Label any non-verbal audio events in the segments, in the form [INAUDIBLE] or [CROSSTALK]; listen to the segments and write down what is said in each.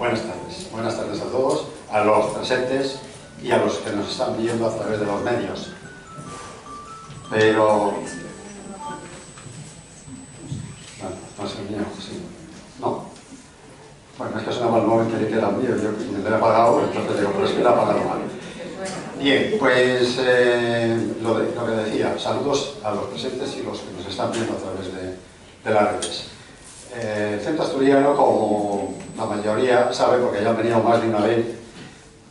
buenas tardes. Buenas tardes a todos, a los presentes y a los que nos están viendo a través de los medios. Pero... Bueno, no es mío, sí. ¿No? Bueno, es que sonaba el móvil que era mío, yo me lo he apagado, entonces digo, pero es que lo he apagado mal. Bien, pues eh, lo, que decía, saludos a los presentes y los que nos están viendo a través de las redes. Eh, el centro asturiano, como la mayoría sabe, porque ya han venido más de una vez,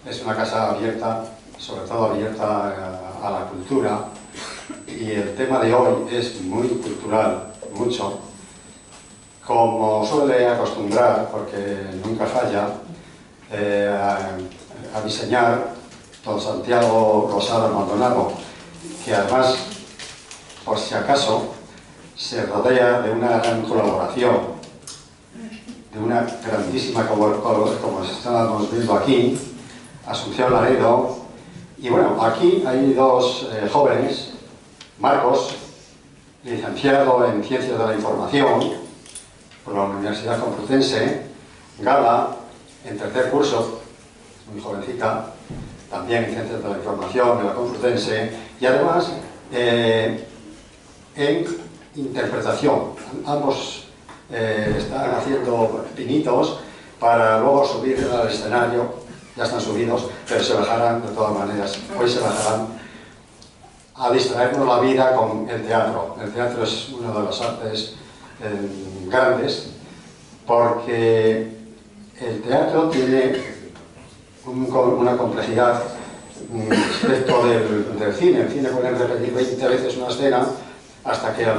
es una casa abierta, sobre todo abierta a, la cultura, y el tema de hoy es muy cultural, mucho, como suele acostumbrar, porque nunca falla, eh, a, a, diseñar don Santiago Rosado Maldonado, que además, por si acaso, se rodea de una gran colaboración, de una grandísima colaboración, como estamos viendo aquí, Asunción Laredo, y bueno, aquí hay dos eh, jóvenes, Marcos, licenciado en Ciencias de la Información por la Universidad Complutense, Gala, en tercer curso, muy jovencita, también en Ciencias de la Información de la Complutense, y además eh, en interpretación. Ambos eh, están haciendo pinitos para luego subir al escenario, ya están subidos, pero se bajarán de todas maneras. Hoy se bajarán a distraernos la vida con el teatro. El teatro es una de las artes eh, grandes porque el teatro tiene un, una complejidad respecto del, del, cine. El cine puede repetir 20 veces una escena hasta que al,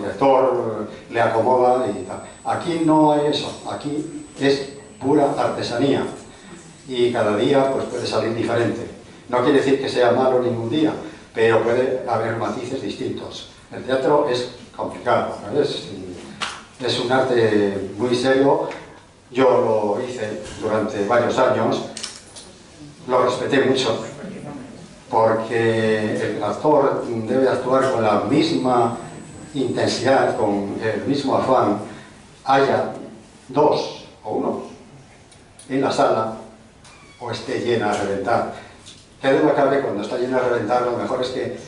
director le acomoda y tal. Aquí no hay eso, aquí es pura artesanía y cada día pues, puede salir diferente. No quiere decir que sea malo ningún día, pero puede haber matices distintos. El teatro es complicado, es, es un arte muy serio. Yo lo hice durante varios años, lo respeté mucho, porque el actor debe actuar con la misma intensidad, con el mismo afán, haya dos o uno en la sala o esté llena a reventar. Que duda cabe cuando está llena a reventar, lo mejor es que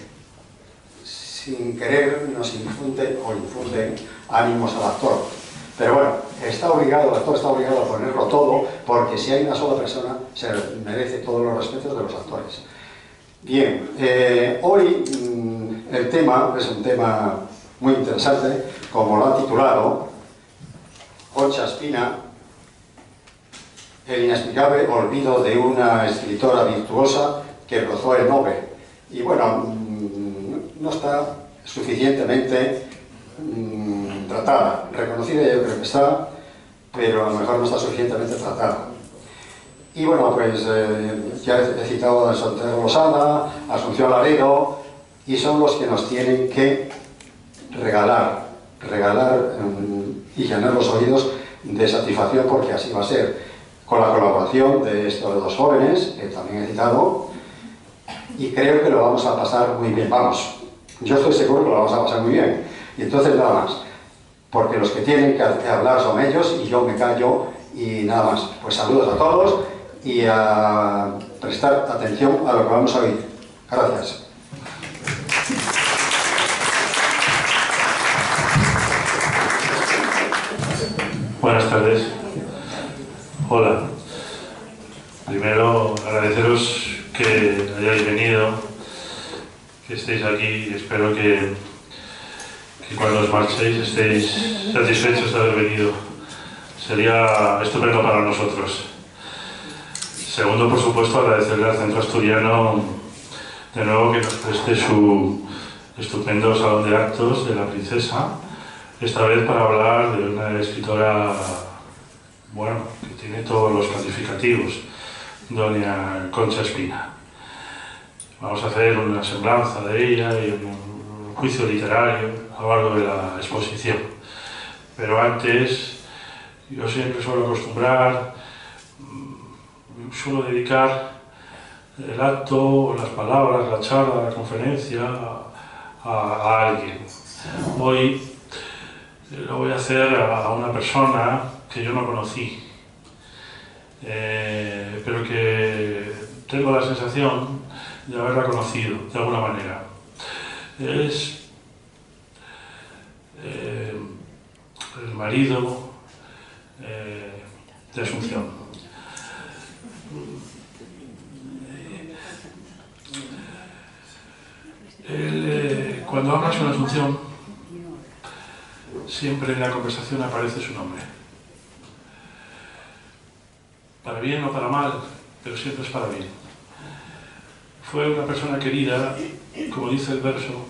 sin querer nos infunde o infunden ánimos al actor. Pero bueno, está obligado, el actor está obligado a ponerlo todo, porque si hay una sola persona, se merece todos los respetos de los actores. Bien, eh, hoy mmm, el tema es un tema muy interesante, como lo ha titulado Concha Espina, el inexplicable olvido de una escritora virtuosa que rozó el Nobel. Y bueno, mmm, no está suficientemente mmm, tratada, reconocida yo creo que está, pero a lo mejor no está suficientemente tratada. Y bueno, pues eh, ya he citado a Santiago Losada, a Asunción Laredo, y son los que nos tienen que regalar, regalar um, y llenar los oídos de satisfacción porque así va a ser, con la colaboración de estos dos jóvenes, que también he citado, y creo que lo vamos a pasar muy bien, vamos, yo estoy seguro que lo vamos a pasar muy bien. Y entonces nada más, porque los que tienen que hablar son ellos y yo me callo y nada más. Pues saludos a todos y a prestar atención a lo que vamos a oír. Gracias. Buenas tardes. Hola. Primero agradeceros que hayáis venido, que estéis aquí y espero que, que cuando os marchéis estéis satisfechos de haber venido. Sería estupendo para nosotros. Segundo, por supuesto, agradecerle al Centro Asturiano de nuevo que nos preste su estupendo salón de actos de la princesa, esta vez para hablar de una escritora, bueno, que tiene todos los calificativos, doña Concha Espina. Vamos a hacer una semblanza de ella y un juicio literario a lo largo de la exposición. Pero antes, yo siempre suelo acostumbrar suelo dedicar el acto, las palabras, la charla, la conferencia a, alguien. Hoy lo voy a hacer a, una persona que yo no conocí. eh, pero que tengo la sensación de haberla conocido de alguna manera. Es eh, el marido eh, de Asunción. Él, cuando hablas con Asunción, siempre en la conversación aparece su nombre. Para bien o para mal, pero siempre es para bien. Fue una persona querida, como dice el verso,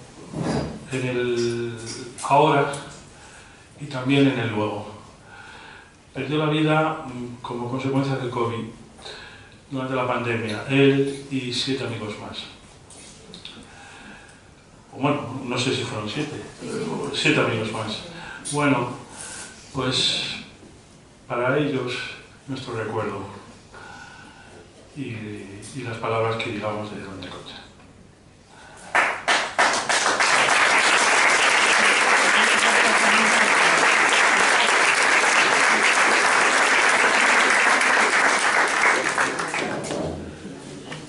en el ahora y también en el luego. Perdió la vida mm, como consecuencia del COVID durante la pandemia, él y siete amigos más. Bueno, no sé si fueron siete, siete amigos más. Bueno, pues para ellos nuestro recuerdo y, las palabras que digamos de Don Concha.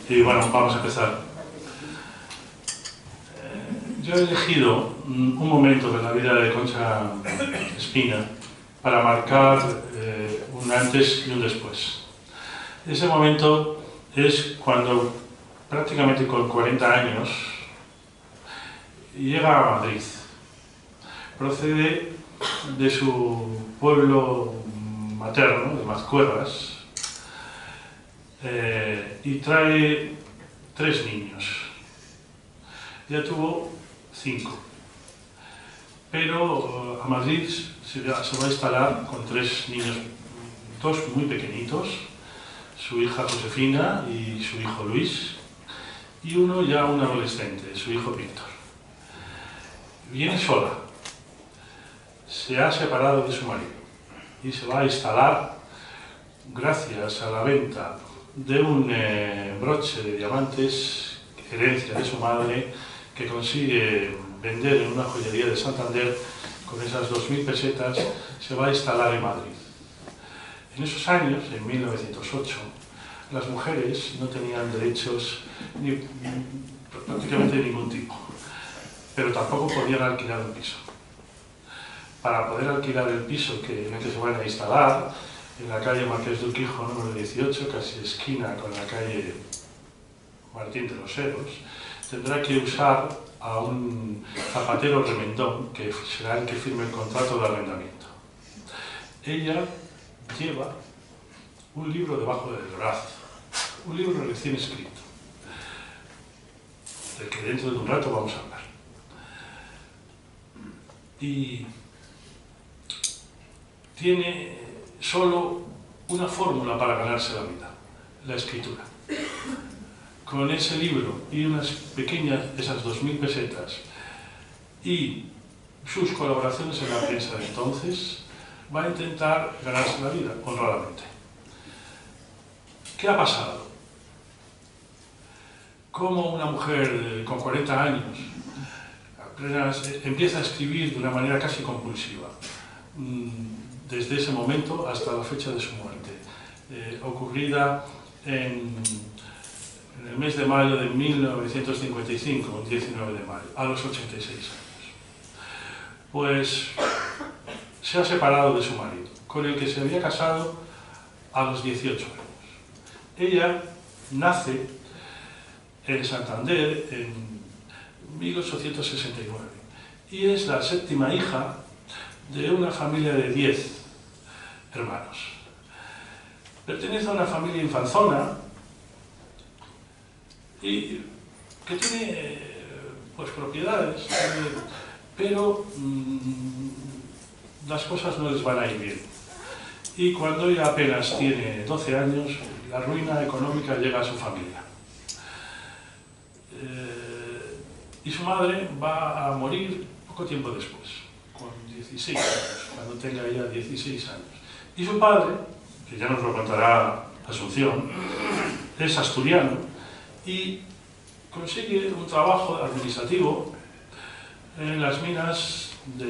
Y bueno, vamos a empezar. Yo he elegido un momento de la vida de Concha Espina para marcar eh, un antes y un después. Ese momento es cuando prácticamente con 40 años llega a Madrid. Procede de su pueblo materno, de Mazcuerras, eh, y trae tres niños. Ya tuvo cinco. Pero eh, a Madrid se va, se va a instalar con tres niños, dos muy pequeñitos, su hija Josefina y su hijo Luis, y uno ya un adolescente, su hijo Víctor. Viene sola, se ha separado de su marido y se va a instalar gracias a la venta de un eh, broche de diamantes, herencia de su madre, que consigue vender en una joyería de Santander con esas 2.000 pesetas, se va a instalar en Madrid. En esos años, en 1908, las mujeres no tenían derechos ni, prácticamente de ningún tipo, pero tampoco podían alquilar un piso. Para poder alquilar el piso que, en el que se van a instalar, en la calle Marqués de Urquijo, número 18, casi esquina con la calle Martín de los Heros, tendrá que usar a un zapatero remendón, que será el que firme el contrato de arrendamiento. Ella lleva un libro debajo del brazo, un libro recién escrito, del que dentro de un rato vamos a hablar. Y tiene solo una fórmula para ganarse la vida, la escritura. Con ese libro y unas pequeñas, esas dos mil pesetas, y sus colaboraciones en la prensa de entonces, va a intentar ganarse la vida, honradamente. ¿Qué ha pasado? Cómo una mujer con 40 años empieza a escribir de una manera casi compulsiva mm, desde ese momento hasta la fecha de su muerte, eh, ocurrida en, el mes de mayo de 1955, el 19 de mayo, a los 86 años. Pues se ha separado de su marido, con el que se había casado a los 18 años. Ella nace en Santander en 1869 y es la séptima hija de una familia de 10 hermanos. Pertenece a una familia infanzona y que tiene pues, propiedades, pero mmm, las cosas no les van a ir bien. Y cuando ella apenas tiene 12 años, la ruina económica llega a su familia. Eh, y su madre va a morir poco tiempo después, con 16 años, cuando tenga ella 16 años. Y su padre, que ya nos lo contará Asunción, es asturiano y consigue un trabajo administrativo en las minas de,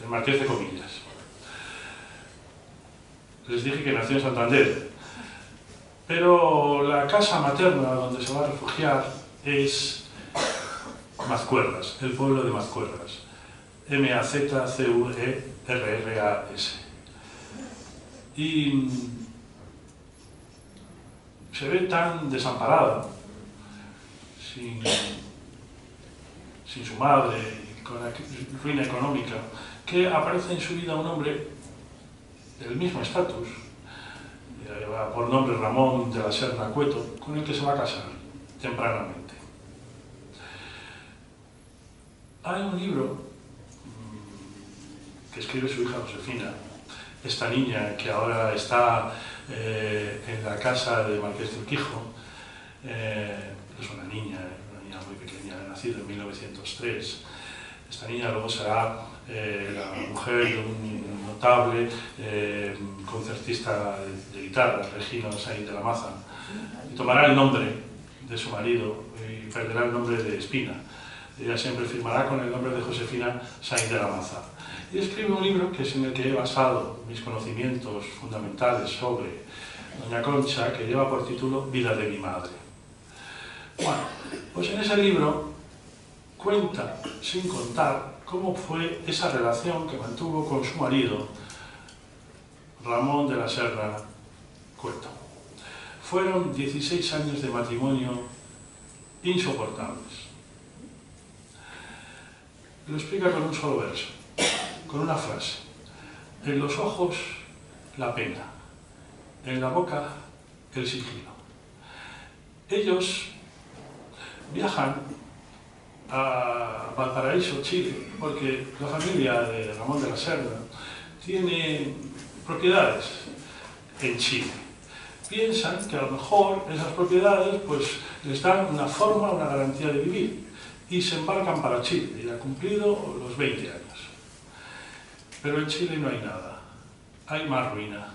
de Marqués de Comillas. les dije que nació en Santander, pero la casa materna donde se va a refugiar es Mazcuerras, el pueblo de Mazcuerras. M-A-Z-C-U-E-R-R-A-S. Y se ve tan desamparada, sin, sin su madre con la ruina económica, que aparece en su vida un hombre del mismo estatus, por nombre Ramón de la Serna Cueto, con el que se va a casar tempranamente. Hay un libro mm, que escribe su hija Josefina, esta niña que ahora está eh, en la casa de Marqués de Urquijo, eh, es una niña, una niña muy pequeña, nacida en 1903. Esta niña luego será eh, la mujer de un notable concertista de, guitarra, Regino Sainz de la Maza, y tomará el nombre de su marido y perderá el nombre de Espina. Ella siempre firmará con el nombre de Josefina Sainz de la Maza y escribe un libro que es en el que he basado mis conocimientos fundamentales sobre Doña Concha, que lleva por título Vida de mi madre. Bueno, pues en ese libro cuenta, sin contar, cómo fue esa relación que mantuvo con su marido, Ramón de la Serra Cueto. Fueron 16 años de matrimonio insoportables. Lo explica con un solo verso con una frase. En los ojos, la pena. En la boca, el sigilo. Ellos viajan a Valparaíso, Chile, porque la familia de Ramón de la Serna tiene propiedades en Chile. Piensan que a lo mejor esas propiedades pues, les dan una forma, una garantía de vivir y se embarcan para Chile. Y ha cumplido los 20 años. Pero en Chile no hay nada, hay más ruina.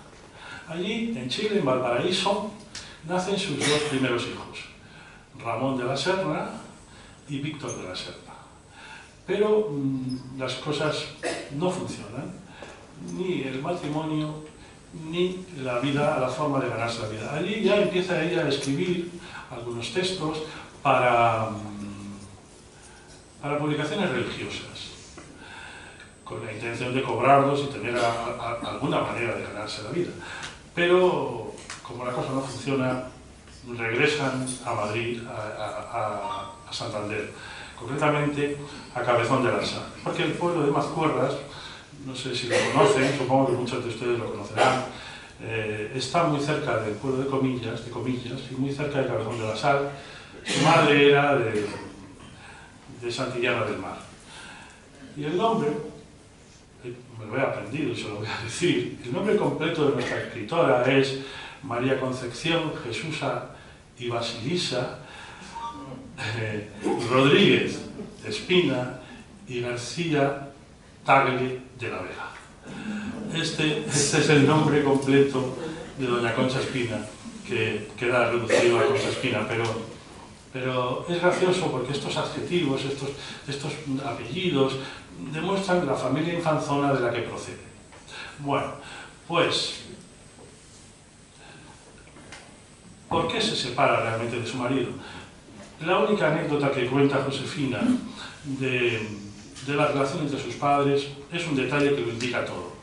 Allí, en Chile, en Valparaíso, nacen sus dos primeros hijos, Ramón de la Serna y Víctor de la Serna. Pero mm, las cosas no funcionan, ni el matrimonio, ni la vida, la forma de ganarse la vida. Allí ya empieza ella a escribir algunos textos para, mm, para publicaciones religiosas con la intención de cobrarlos y tener alguna manera de ganarse la vida. Pero como la cosa no funciona, regresan a Madrid, a, Santander, concretamente a Cabezón de la Sal, porque el pueblo de Mazcuerras, no sé si lo conocen, supongo que muchos de ustedes lo conocerán, eh, está muy cerca del pueblo de Comillas, de Comillas, y muy cerca de Cabezón de la Sal. Su madre era de, de Santillana del Mar. Y el nombre me lo he aprendido y se lo voy a decir. El nombre completo de nuestra escritora es María Concepción Jesusa y Basilisa eh, Rodríguez Espina y García Tagle de la Vega. Este, este es el nombre completo de doña Concha Espina, que queda reducido a Concha Espina, pero, pero es gracioso porque estos adjetivos, estos, estos apellidos, demuestran la familia infanzona de la que procede. Bueno, pues, ¿por qué se separa realmente de su marido? La única anécdota que cuenta Josefina de, de la relación entre sus padres es un detalle que lo indica todo.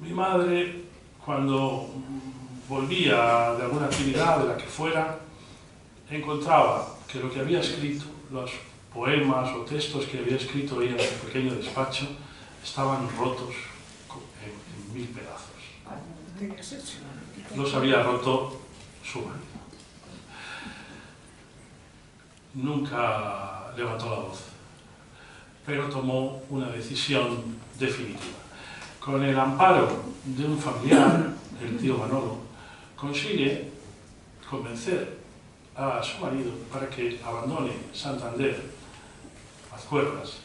Mi madre, cuando volvía de alguna actividad de la que fuera, encontraba que lo que había escrito, los poemas o textos que había escrito ella en su pequeño despacho estaban rotos en, mil pedazos. Los había roto su marido. Nunca levantó la voz, pero tomó una decisión definitiva. Con el amparo de un familiar, el tío Manolo, consigue convencer a su marido para que abandone Santander cuerdas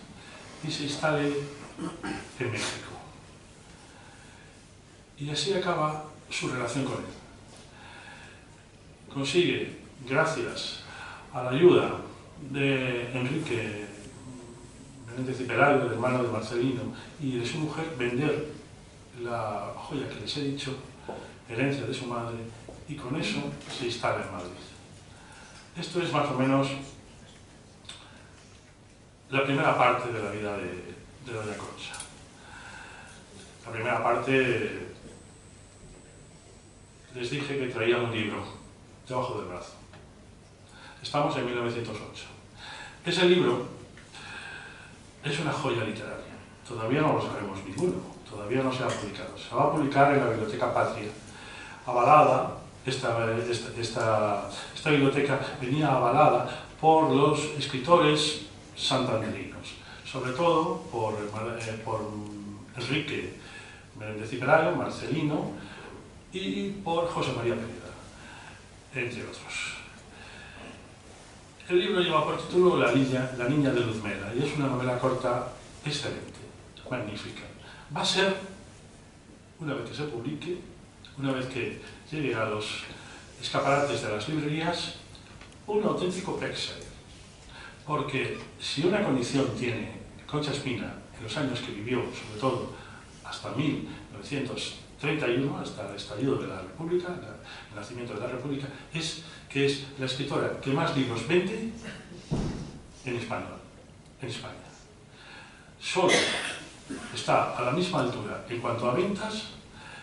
y se instale en México. Y así acaba su relación con él. Consigue, gracias a la ayuda de Enrique Menéndez Pelayo, el hermano de Marcelino, y de su mujer, vender la joya que les he dicho, herencia de su madre, y con eso se instala en Madrid. Esto es más o menos la primera parte de la vida de, Doña Concha. La primera parte les dije que traía un libro debajo del brazo. Estamos en 1908. Ese libro es una joya literaria. Todavía no lo sabemos ninguno, todavía no se ha publicado. Se va a publicar en la Biblioteca Patria, avalada, esta, esta, esta, biblioteca venía avalada por los escritores santanderinos, sobre todo por, eh, Enrique Menéndez Marcelino, y por José María Pereda, entre otros. El libro lleva por título La niña, la niña de y es una novela corta excelente, magnífica. Va a ser, una vez que se publique, una vez que llegue a los escaparates de las librerías, un auténtico bestseller. Porque si una condición tiene Concha Espina en los años que vivió, sobre todo hasta 1900 31, hasta el estallido de la República, el nacimiento de la República, es que es la escritora que más libros vende en español, en España. Solo está a la misma altura en cuanto a ventas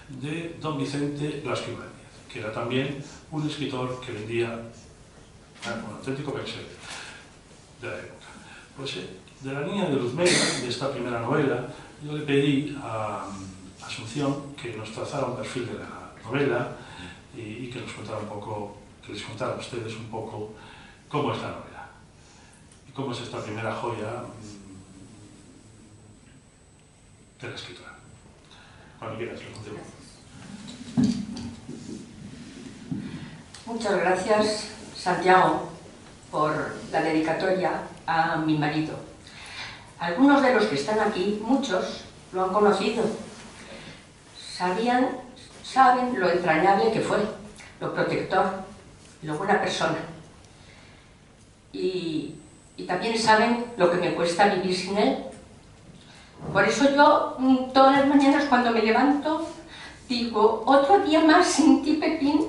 de don Vicente Blasco Ibáñez, que era también un escritor que vendía un auténtico bestseller de la época. Pues eh, de la niña de Luzmela, de esta primera novela, yo le pedí a Asunción que nos trazara un perfil de la novela y, que nos contara un poco, que les contara a ustedes un poco cómo es la novela y cómo es esta primera joya mm, de la escritura. Cuando quieras, lo continúo. Muchas gracias, Santiago, por la dedicatoria a mi marido. Algunos de los que están aquí, muchos, lo han conocido sabían, saben lo entrañable que fue, lo protector, lo buena persona. Y, y también saben lo que me cuesta vivir sin él. Por eso yo mm, todas las mañanas cuando me levanto digo, otro día más sin ti, Pepín,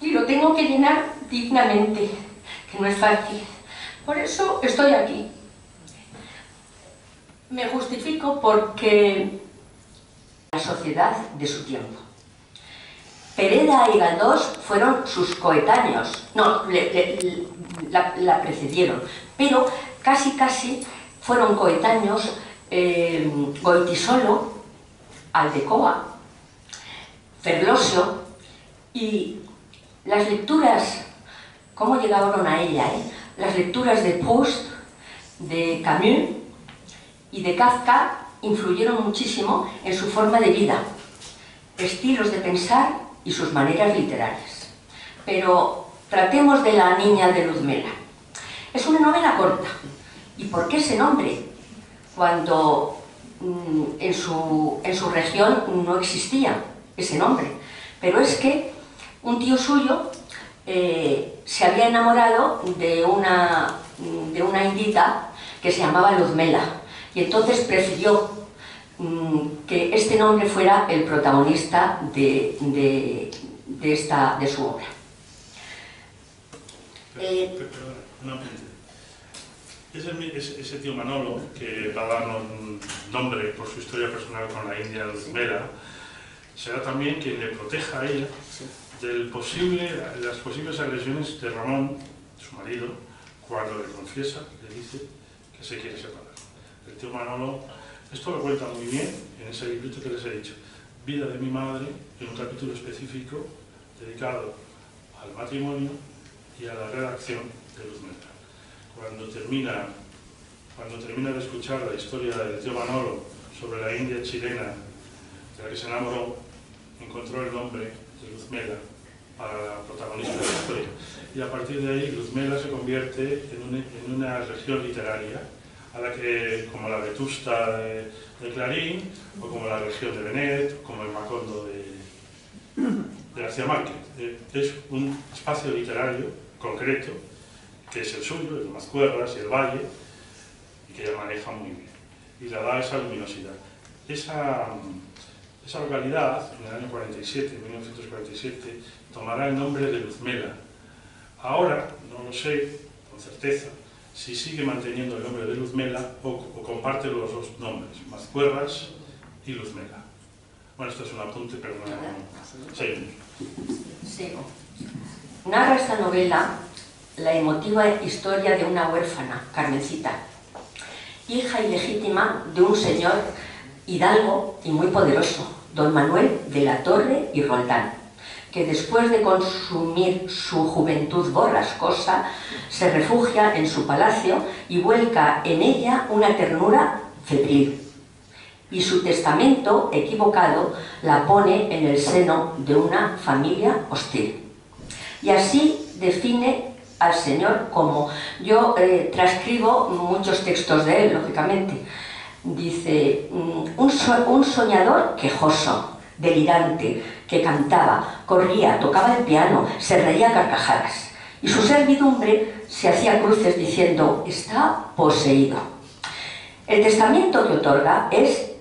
y lo tengo que llenar dignamente, que no es fácil. Por eso estoy aquí. Me justifico porque la sociedad de su tiempo. Pereda y Galdós fueron sus coetáneos, no, la, precedieron, pero casi casi fueron coetáneos eh, Goitisolo, Aldecoa, Ferlosio y las lecturas, ¿cómo llegaron a ella? Eh? Las lecturas de Proust, de Camus y de Kafka influyeron muchísimo en su forma de vida, estilos de pensar y sus maneras literarias. Pero tratemos de La niña de Luzmela. Es una novela corta. ¿Y por qué ese nombre? Cuando mm, en, su, en su región no existía ese nombre. Pero es que un tío suyo eh, se había enamorado de una, de una indita que se llamaba Luzmela y entonces prefirió mm, que este nombre fuera el protagonista de, de, esta, de su obra. Eh, ese, ese, tío Manolo, que va a darnos un nombre por su historia personal con la India Vela, será también quien le proteja a ella del posible, las posibles agresiones de Ramón, su marido, cuando le confiesa, le dice que se quiere separar el tío Manolo, esto lo cuenta muy bien en ese librito que les he dicho, Vida de mi madre, en un capítulo específico dedicado al matrimonio y a la redacción de Luz Mental. Cuando termina, cuando termina de escuchar la historia del tío Manolo sobre la India chilena de la que se enamoró, encontró el nombre Luzmela para la protagonista de la historia. Y a partir de ahí, Luzmela se convierte en una región literaria a la que, como la Vetusta de, de, Clarín, o como la región de Benet, como el Macondo de, de García Márquez. Eh, es un espacio literario concreto, que es el suyo, el de Mazcuerras y el Valle, y que ella maneja muy bien. Y le da esa luminosidad. esa, esa localidad, en el año 47, 1947, tomará el nombre de Luzmela. Ahora, no lo sé con certeza, si sigue manteniendo el nombre de Luzmela o, o comparte los dos nombres, Mazcuerras y Luzmela. Bueno, esto es un apunte, pero no... Seguimos. Sigo. Narra esta novela la emotiva historia de una huérfana, Carmencita, hija ilegítima de un señor hidalgo y muy poderoso, don Manuel de la Torre y Roldán, que después de consumir su juventud borrascosa, se refugia en su palacio y vuelca en ella una ternura febril. Y su testamento equivocado la pone en el seno de una familia hostil. Y así define al Señor como yo eh, transcribo muchos textos de él, lógicamente. Dice, mm, un, so- un soñador quejoso, delirante, que cantaba, corría, tocaba el piano, se reía a carcajadas. Y su servidumbre se hacía cruces diciendo, está poseído. El testamento que otorga es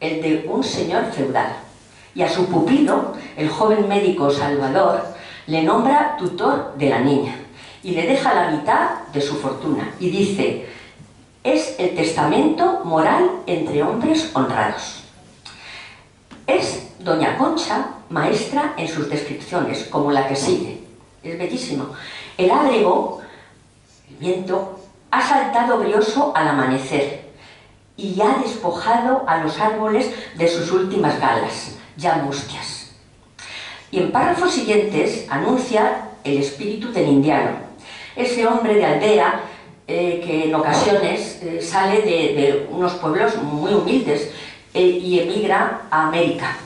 el de un señor feudal. Y a su pupilo, el joven médico Salvador, le nombra tutor de la niña y le deja la mitad de su fortuna. Y dice, es el testamento moral entre hombres honrados. Es doña Concha maestra en sus descripciones, como la que sigue. Es bellísimo. El ábrego, el viento, ha saltado brioso al amanecer y ha despojado a los árboles de sus últimas galas, ya mustias. Y en párrafos siguientes anuncia el espíritu del indiano, ese hombre de aldea eh, que en ocasiones eh, sale de, unos pueblos muy humildes eh, y emigra a América.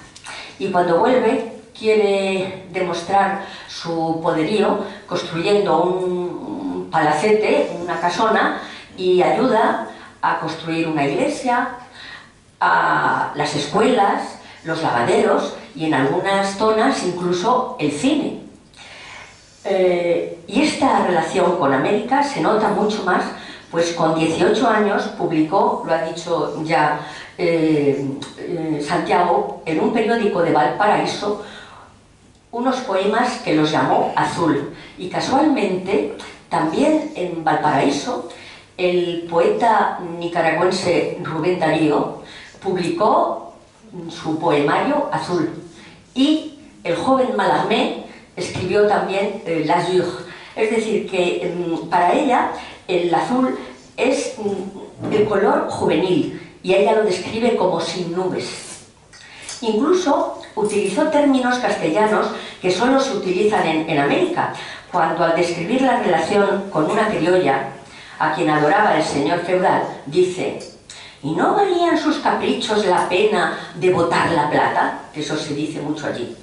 Y cuando vuelve quiere demostrar su poderío construyendo un, un palacete, una casona, y ayuda a construir una iglesia, a las escuelas, los lavaderos y en algunas zonas incluso el cine. Eh, y esta relación con América se nota mucho más, pues con 18 años publicó, lo ha dicho ya eh, eh, Santiago, en un periódico de Valparaíso, unos poemas que los llamó Azul. Y casualmente, también en Valparaíso, el poeta nicaragüense Rubén Darío publicó su poemario Azul. Y el joven Malarmé escribió también eh, L'Azur. Es decir, que mm, para ella el azul es mm, el color juvenil y ella lo describe como sin nubes. Incluso utilizó términos castellanos que solo se utilizan en, en América, cuando al describir la relación con una criolla, a quien adoraba el señor feudal, dice, ¿y no valían sus caprichos la pena de botar la plata? Que eso se dice mucho allí.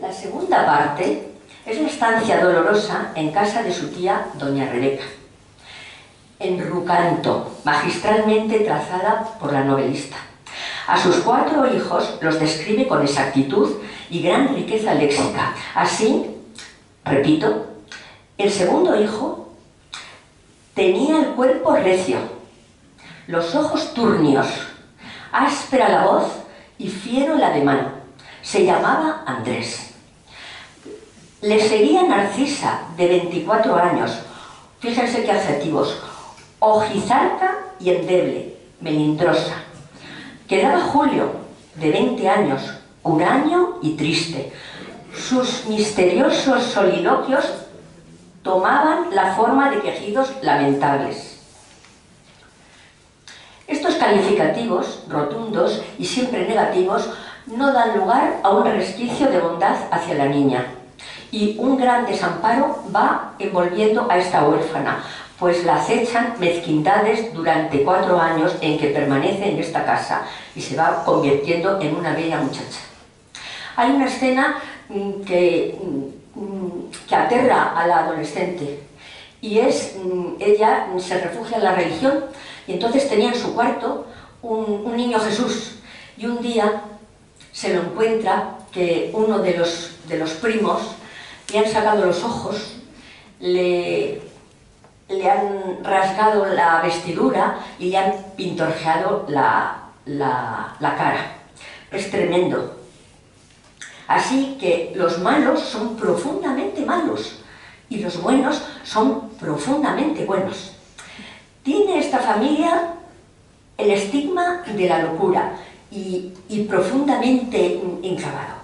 La segunda parte es la estancia dolorosa en casa de su tía doña Rebeca, en Rucanto, magistralmente trazada por la novelista. A sus cuatro hijos los describe con exactitud y gran riqueza léxica. Así, repito, el segundo hijo tenía el cuerpo recio, los ojos turnios, áspera la voz y fiero el ademán. Se llamaba Andrés. Le seguía Narcisa, de 24 años, fíjense qué adjetivos, ojizarca y endeble, melindrosa. Quedaba Julio, de 20 años, huraño y triste. Sus misteriosos soliloquios tomaban la forma de quejidos lamentables. Estos calificativos, rotundos y siempre negativos, no dan lugar a un resquicio de bondad hacia la niña. Y un gran desamparo va envolviendo a esta huérfana, pues la acechan mezquindades durante cuatro años en que permanece en esta casa y se va convirtiendo en una bella muchacha. Hay una escena mm, que, mm, que aterra a la adolescente y es, mm, ella se refugia en la religión y entonces tenía en su cuarto un, un niño Jesús y un día se lo encuentra que uno de los, de los primos le han sacado los ojos, le, le han rasgado la vestidura y le han pintorjeado la, la, la cara. Es tremendo. Así que los malos son profundamente malos y los buenos son profundamente buenos. Tiene esta familia el estigma de la locura y, profundamente enclavado.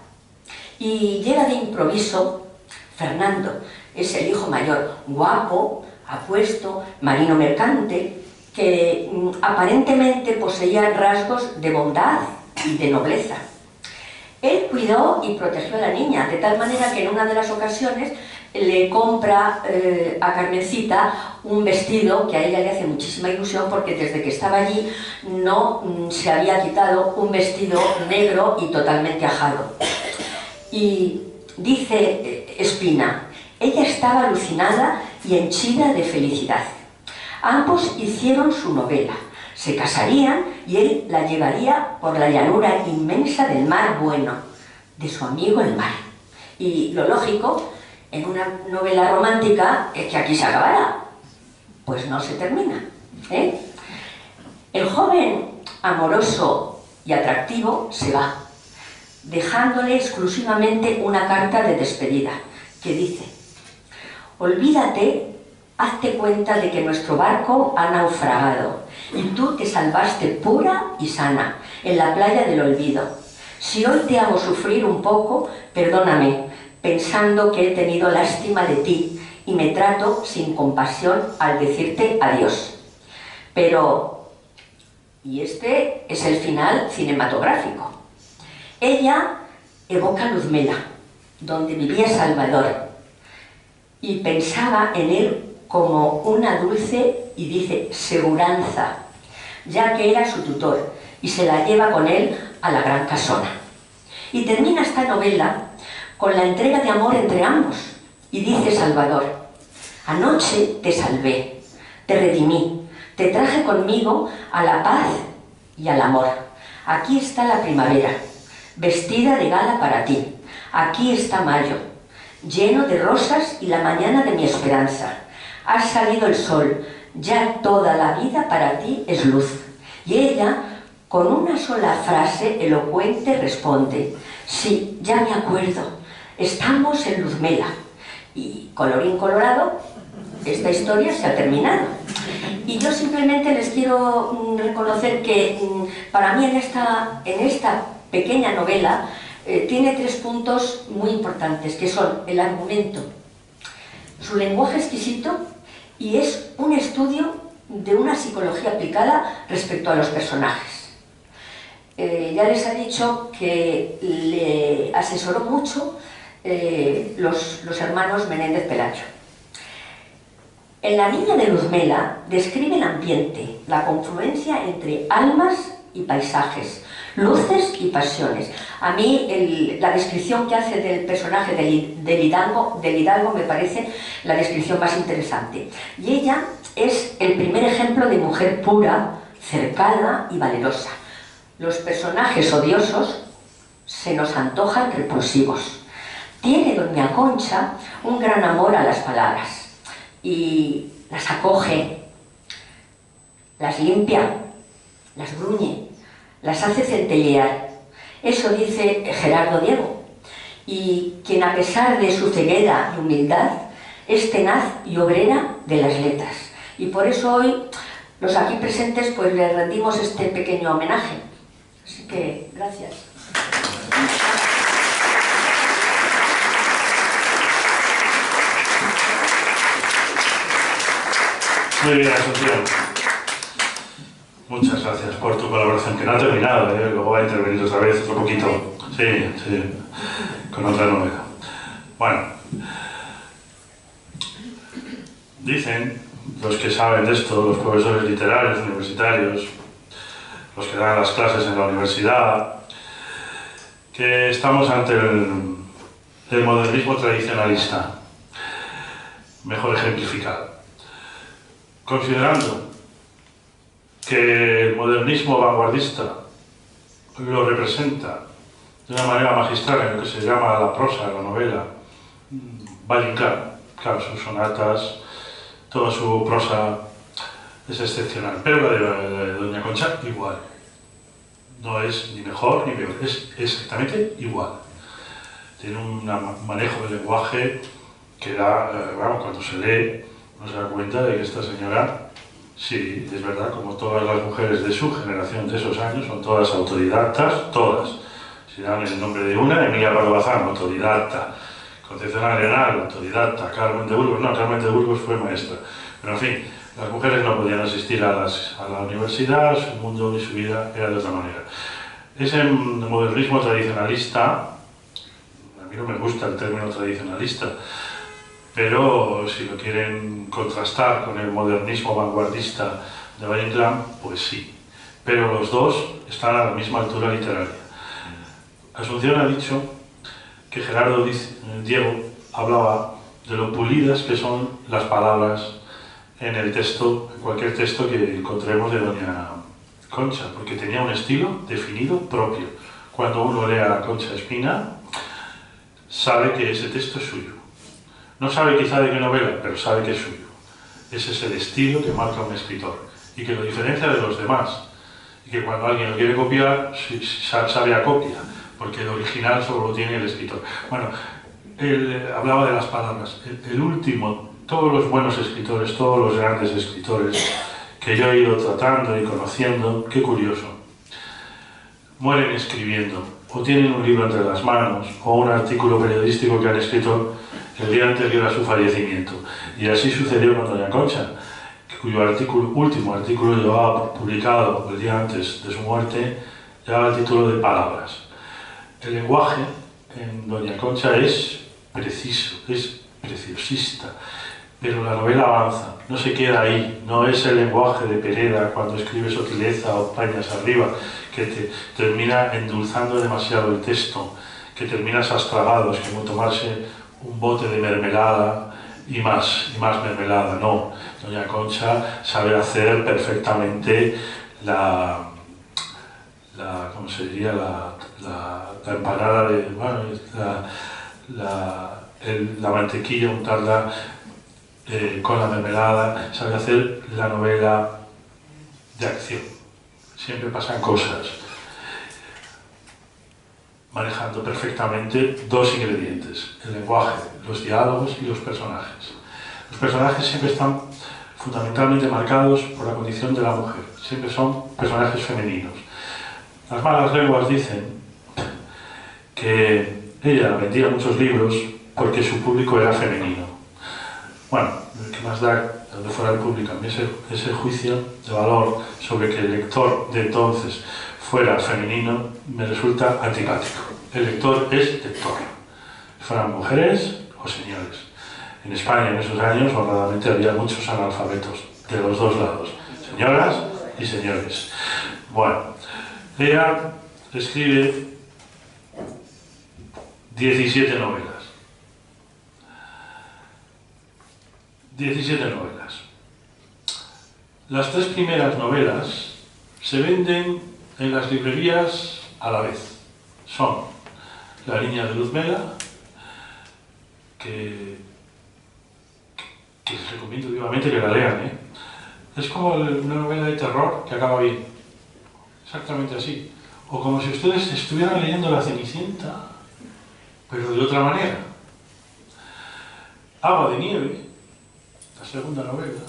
Y llega de improviso Fernando, es el hijo mayor, guapo, apuesto, marino mercante, que mm, aparentemente poseía rasgos de bondad y de nobleza. Él cuidó y protegió a la niña, de tal manera que en una de las ocasiones le compra eh, a Carmencita un vestido que a ella le hace muchísima ilusión porque desde que estaba allí no mm, se había quitado un vestido negro y totalmente ajado. Y dice eh, Espina, ella estaba alucinada y henchida de felicidad. Ambos hicieron su novela se casarían y él la llevaría por la llanura inmensa del mar bueno, de su amigo el mar. Y lo lógico, en una novela romántica, es que aquí se acabará. Pues no se termina. ¿eh? El joven amoroso y atractivo se va, dejándole exclusivamente una carta de despedida que dice, olvídate, hazte cuenta de que nuestro barco ha naufragado y tú te salvaste pura y sana en la playa del olvido. Si hoy te hago sufrir un poco, perdóname, pensando que he tenido lástima de ti y me trato sin compasión al decirte adiós. Pero, y este es el final cinematográfico. Ella evoca Luzmela, donde vivía Salvador, y pensaba en él como una dulce y dice seguranza, ya que era su tutor, y se la lleva con él a la gran casona. Y termina esta novela con la entrega de amor entre ambos, y dice Salvador, anoche te salvé, te redimí, te traje conmigo a la paz y al amor. Aquí está la primavera, vestida de gala para ti. Aquí está mayo, lleno de rosas y la mañana de mi esperanza ha salido el sol, ya toda la vida para ti es luz. Y ella, con una sola frase elocuente, responde, sí, ya me acuerdo, estamos en Luzmela. Y colorín colorado, esta historia se ha terminado. Y yo simplemente les quiero mm, reconocer que mm, para mí en esta, en esta pequeña novela eh, tiene tres puntos muy importantes, que son el argumento, su lenguaje exquisito y es un estudio de una psicología aplicada respecto a los personajes. Eh, ya les ha dicho que le asesoró mucho eh, los, los, hermanos Menéndez Pelayo. En La niña de Luzmela describe el ambiente, la confluencia entre almas y paisajes, luces y pasiones. A mí la descripción que hace del personaje del, Hidalgo me parece la descripción más interesante. Y ella es el primer ejemplo de mujer pura, cercana y valerosa. Los personajes odiosos se nos antojan repulsivos. Tiene doña Concha un gran amor a las palabras y las acoge, las limpia, las gruñe, las hace centellear. Eso dice Gerardo Diego. Y quien a pesar de su ceguera y humildad, es tenaz y obrera de las letras. Y por eso hoy los aquí presentes pues le rendimos este pequeño homenaje. Así que gracias. Muy bien, Asunción. Muchas gracias por tu colaboración, que no ha terminado, ¿eh? luego va a intervenir otra vez, otro poquito. Sí, sí, con otra novela. Bueno, dicen los que saben de esto, los profesores literarios, universitarios, los que dan las clases en la universidad, que estamos ante el modernismo tradicionalista, mejor ejemplificado. Considerando que el modernismo vanguardista lo representa de una manera magistral en lo que se llama la prosa, la novela, Valle claro, claro, sus sonatas, toda su prosa es excepcional, pero la de, Doña Concha igual, no es ni mejor ni peor, es exactamente igual. Tiene un manejo del lenguaje que da, eh, cuando se lee, uno se da cuenta de que esta señora, sí, es verdad, como todas las mujeres de su generación de esos años, son todas autodidactas, todas. Si dan el nombre de una, Emilia Pardo Bazán, autodidacta. Concepción Arenal, autodidacta. Carmen de Burgos, no, Carmen de Burgos fue maestra. Pero en fin, las mujeres no podían asistir a, a la universidad, su mundo y su vida era de otra manera. Ese modernismo tradicionalista, a mí no me gusta el término tradicionalista, pero si lo quieren contrastar con el modernismo vanguardista de Valle pues sí. Pero los dos están a la misma altura literaria. Asunción ha dicho que Gerardo Diego hablaba de lo pulidas que son las palabras en el texto, en cualquier texto que encontremos de Doña Concha, porque tenía un estilo definido propio. Cuando uno lee a Concha Espina, sabe que ese texto es suyo. No sabe quizá de qué novela, pero sabe que es suyo. Ese es el estilo que marca un escritor y que lo diferencia de los demás. Y que cuando alguien lo quiere copiar, sabe a copia, porque el original solo lo tiene el escritor. Bueno, él eh, hablaba de las palabras. El, último, todos los buenos escritores, todos los grandes escritores que yo he ido tratando y conociendo, qué curioso, mueren escribiendo, o tienen un libro entre las manos, o un artículo periodístico que han escrito el día anterior a su fallecimiento. Y así sucedió con Doña Concha, cuyo artículo, último artículo llevaba publicado el día antes de su muerte, llevaba el título de Palabras. El lenguaje en Doña Concha es preciso, es preciosista, pero la novela avanza, no se queda ahí, no es el lenguaje de Pereda cuando escribe sotileza o pañas arriba, que te termina endulzando demasiado el texto, que terminas astragados, como tomarse un bote de mermelada y más, y más mermelada. No, doña Concha sabe hacer perfectamente la, la ¿cómo se diría? La, la, empanada de, bueno, la, la, mantequilla, untarla eh, con la mermelada, sabe hacer la novela de acción. Siempre pasan cosas manejando perfectamente dos ingredientes, el lenguaje, los diálogos y los personajes. Los personajes siempre están fundamentalmente marcados por la condición de la mujer, siempre son personajes femeninos. Las malas lenguas dicen que ella vendía muchos libros porque su público era femenino. Bueno, ¿qué más da de donde fuera el público? A mí ese, ese juicio de valor sobre que el lector de entonces fuera femenino me resulta antipático. El lector es lector, fueran mujeres o señores. En España en esos años, honradamente, había muchos analfabetos de los dos lados, señoras y señores. Bueno, ella escribe 17 novelas. 17 novelas. Las tres primeras novelas se venden en las librerías a la vez. Son La Niña de Luz Mela, que, que les recomiendo vivamente que la lean. ¿eh? Es como una novela de terror que acaba bien. Exactamente así. O como si ustedes estuvieran leyendo La Cenicienta, pero de otra manera. Agua de Nieve, la segunda novela,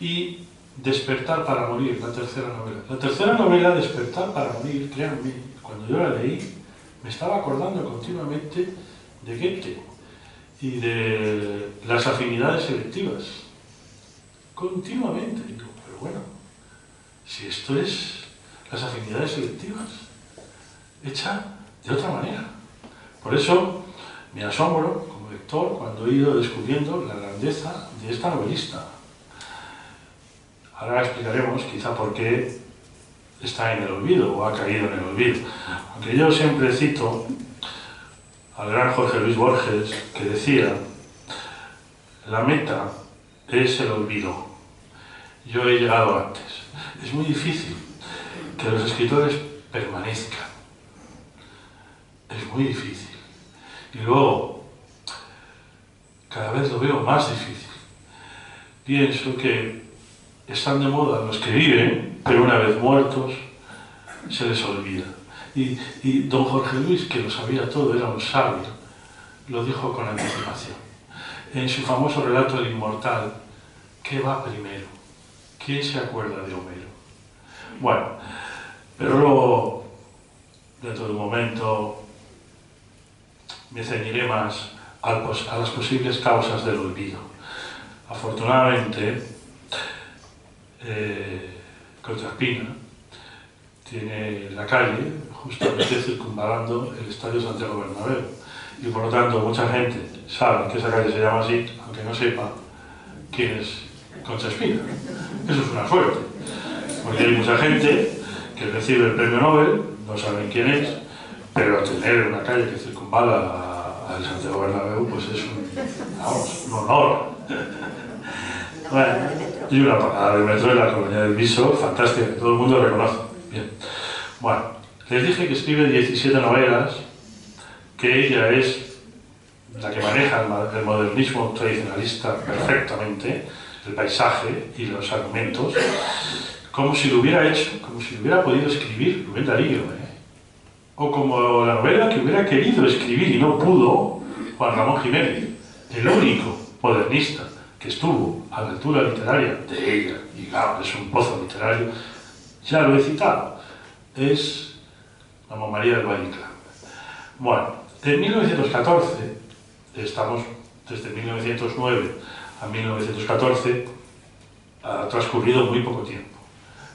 y Despertar para morir, la tercera novela. La tercera novela, Despertar para morir, créanme, cuando yo la leí, me estaba acordando continuamente de Goethe y de las afinidades selectivas. Continuamente. Digo, pero bueno, si esto es las afinidades selectivas, hecha de otra manera. Por eso me asombro como lector cuando he ido descubriendo la grandeza de esta novelista Ahora explicaremos quizá por qué está en el olvido o ha caído en el olvido. Aunque yo siempre cito al gran Jorge Luis Borges que decía, la meta es el olvido. Yo he llegado antes. Es muy difícil que los escritores permanezcan. Es muy difícil. Y luego, cada vez lo veo más difícil. Pienso que están de moda los que viven, pero una vez muertos, se les olvida. Y, don Jorge Luis, que lo sabía todo, era un sabio, lo dijo con anticipación. En su famoso relato El Inmortal, ¿qué va primero? ¿Quién se acuerda de Homero? Bueno, pero luego, dentro de un momento, me ceñiré más a las posibles causas del olvido. Afortunadamente, eh, Espina tiene la calle justamente circunvalando el Estadio Santiago Bernabéu y por lo tanto mucha gente sabe que esa calle se llama así, aunque no sepa quién es Concha Espina. Eso es una suerte, porque hay mucha gente que recibe el premio Nobel, no saben quién es, pero tener una calle que circunvala al Santiago Bernabéu pues es un, un honor. Bueno, y una parada de metro en la colonia del Viso, fantástica, que todo el mundo reconoce. Bien. Bueno, les dije que escribe 17 novelas, que ella es la que maneja el modernismo tradicionalista perfectamente, el paisaje y los argumentos, como si lo hubiera hecho, como si lo hubiera podido escribir Rubén Darío, ¿eh? o como la novela que hubiera querido escribir y no pudo Juan Ramón Jiménez, el único modernista estuvo a la altura literaria de ella, y claro, es un pozo literario, ya lo he citado, es la María del Valle Bueno, en 1914, estamos desde 1909 a 1914, ha transcurrido muy poco tiempo.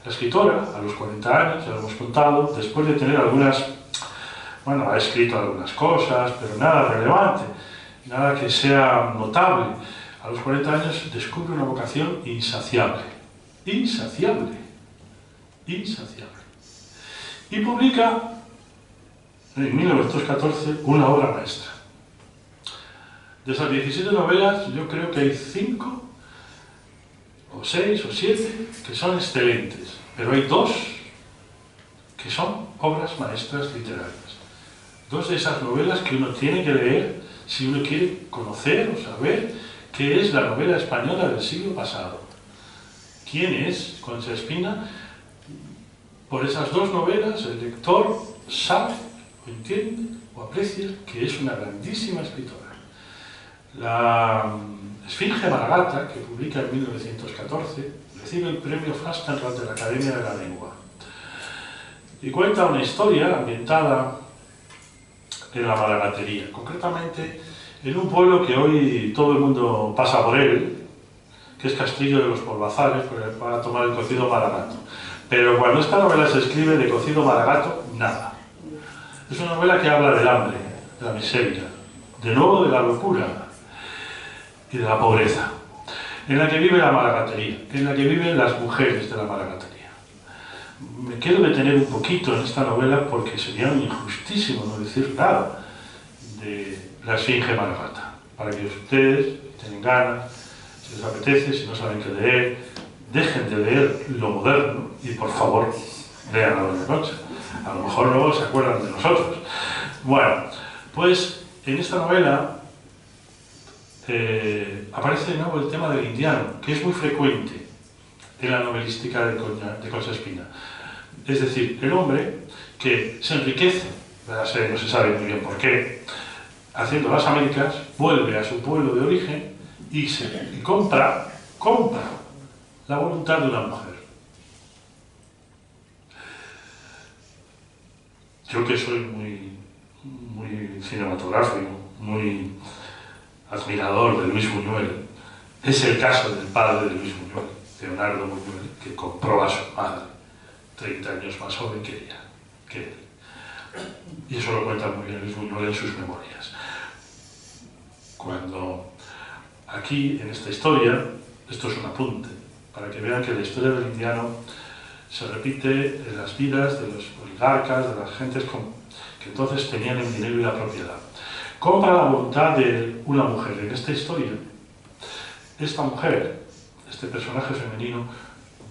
La escritora, a los 40 años, ya lo hemos contado, después de tener algunas, bueno, ha escrito algunas cosas, pero nada relevante, nada que sea notable, a los 40 años descubre una vocación insaciable. Insaciable. Insaciable. Y publica en 1914 una obra maestra. De esas 17 novelas, yo creo que hay 5 o 6 o 7 que son excelentes, pero hay dos que son obras maestras literarias. Dos de esas novelas que uno tiene que leer si uno quiere conocer o saber ¿Qué es la novela española del siglo pasado? ¿Quién es Concha Espina? Por esas dos novelas el lector sabe o entiende o aprecia que es una grandísima escritora. La mm, Esfinge Maragata, que publica en 1914, recibe el premio Fastenrath de la Academia de la Lengua y cuenta una historia ambientada en la maragatería, concretamente en un pueblo que hoy todo el mundo pasa por él, que es Castillo de los Polvazales, para tomar el cocido maragato. Pero cuando esta novela se escribe de cocido maragato, nada. Es una novela que habla del hambre, de la miseria, de nuevo de la locura y de la pobreza, en la que vive la malagatería, en la que viven las mujeres de la malagatería. Me quiero detener un poquito en esta novela porque sería injustísimo no decir nada de la Esfinge Maragata, para que ustedes, tienen ganas, si les apetece, si no saben qué leer, dejen de leer lo moderno y por favor lean a Doña Concha. A lo mejor luego se acuerdan de nosotros. Bueno, pues en esta novela eh, aparece de nuevo el tema del indiano, que es muy frecuente en la novelística de, de Concha Espina. Es decir, el hombre que se enriquece, no se sabe muy bien por qué, haciendo las Américas, vuelve a su pueblo de origen y, se, compra, compra la voluntad de una mujer. Yo que soy muy, muy cinematográfico, muy admirador de Luis Buñuel, es el caso del padre de Luis Buñuel, Leonardo Buñuel, que compró a su madre, 30 años más joven que ella, que él. Y eso lo cuenta muy bien Luis Buñuel en sus memorias cuando aquí, en esta historia, esto es un apunte, para que vean que la historia del indiano se repite en las vidas de los oligarcas, de las gentes que entonces tenían el dinero y la propiedad. Compra la voluntad de una mujer. En esta historia, esta mujer, este personaje femenino,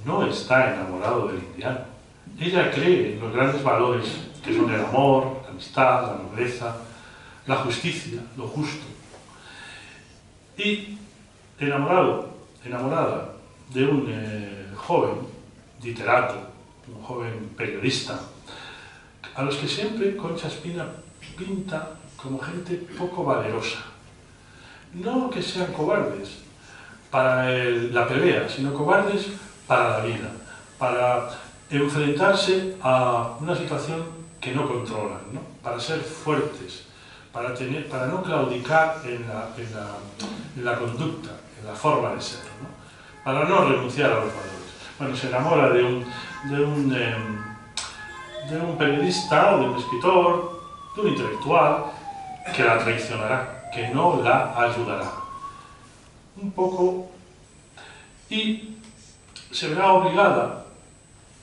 no está enamorado del indiano. Ella cree en los grandes valores que son el amor, la amistad, la nobleza, la justicia, lo justo. Y enamorado, enamorada de un eh, joven literato, un joven periodista, a los que siempre Concha Espina pinta como gente poco valerosa. No que sean cobardes para la pelea, sino cobardes para la vida, para enfrentarse a una situación que no controlan, ¿no? para ser fuertes, para, tener, para no claudicar en la, en, la, conducta, en la forma de ser, ¿no? para no renunciar a los valores. Bueno, se enamora de un, de un, eh, de un periodista, de un escritor, de un intelectual, que la traicionará, que no la ayudará. Un poco... Y se verá obligada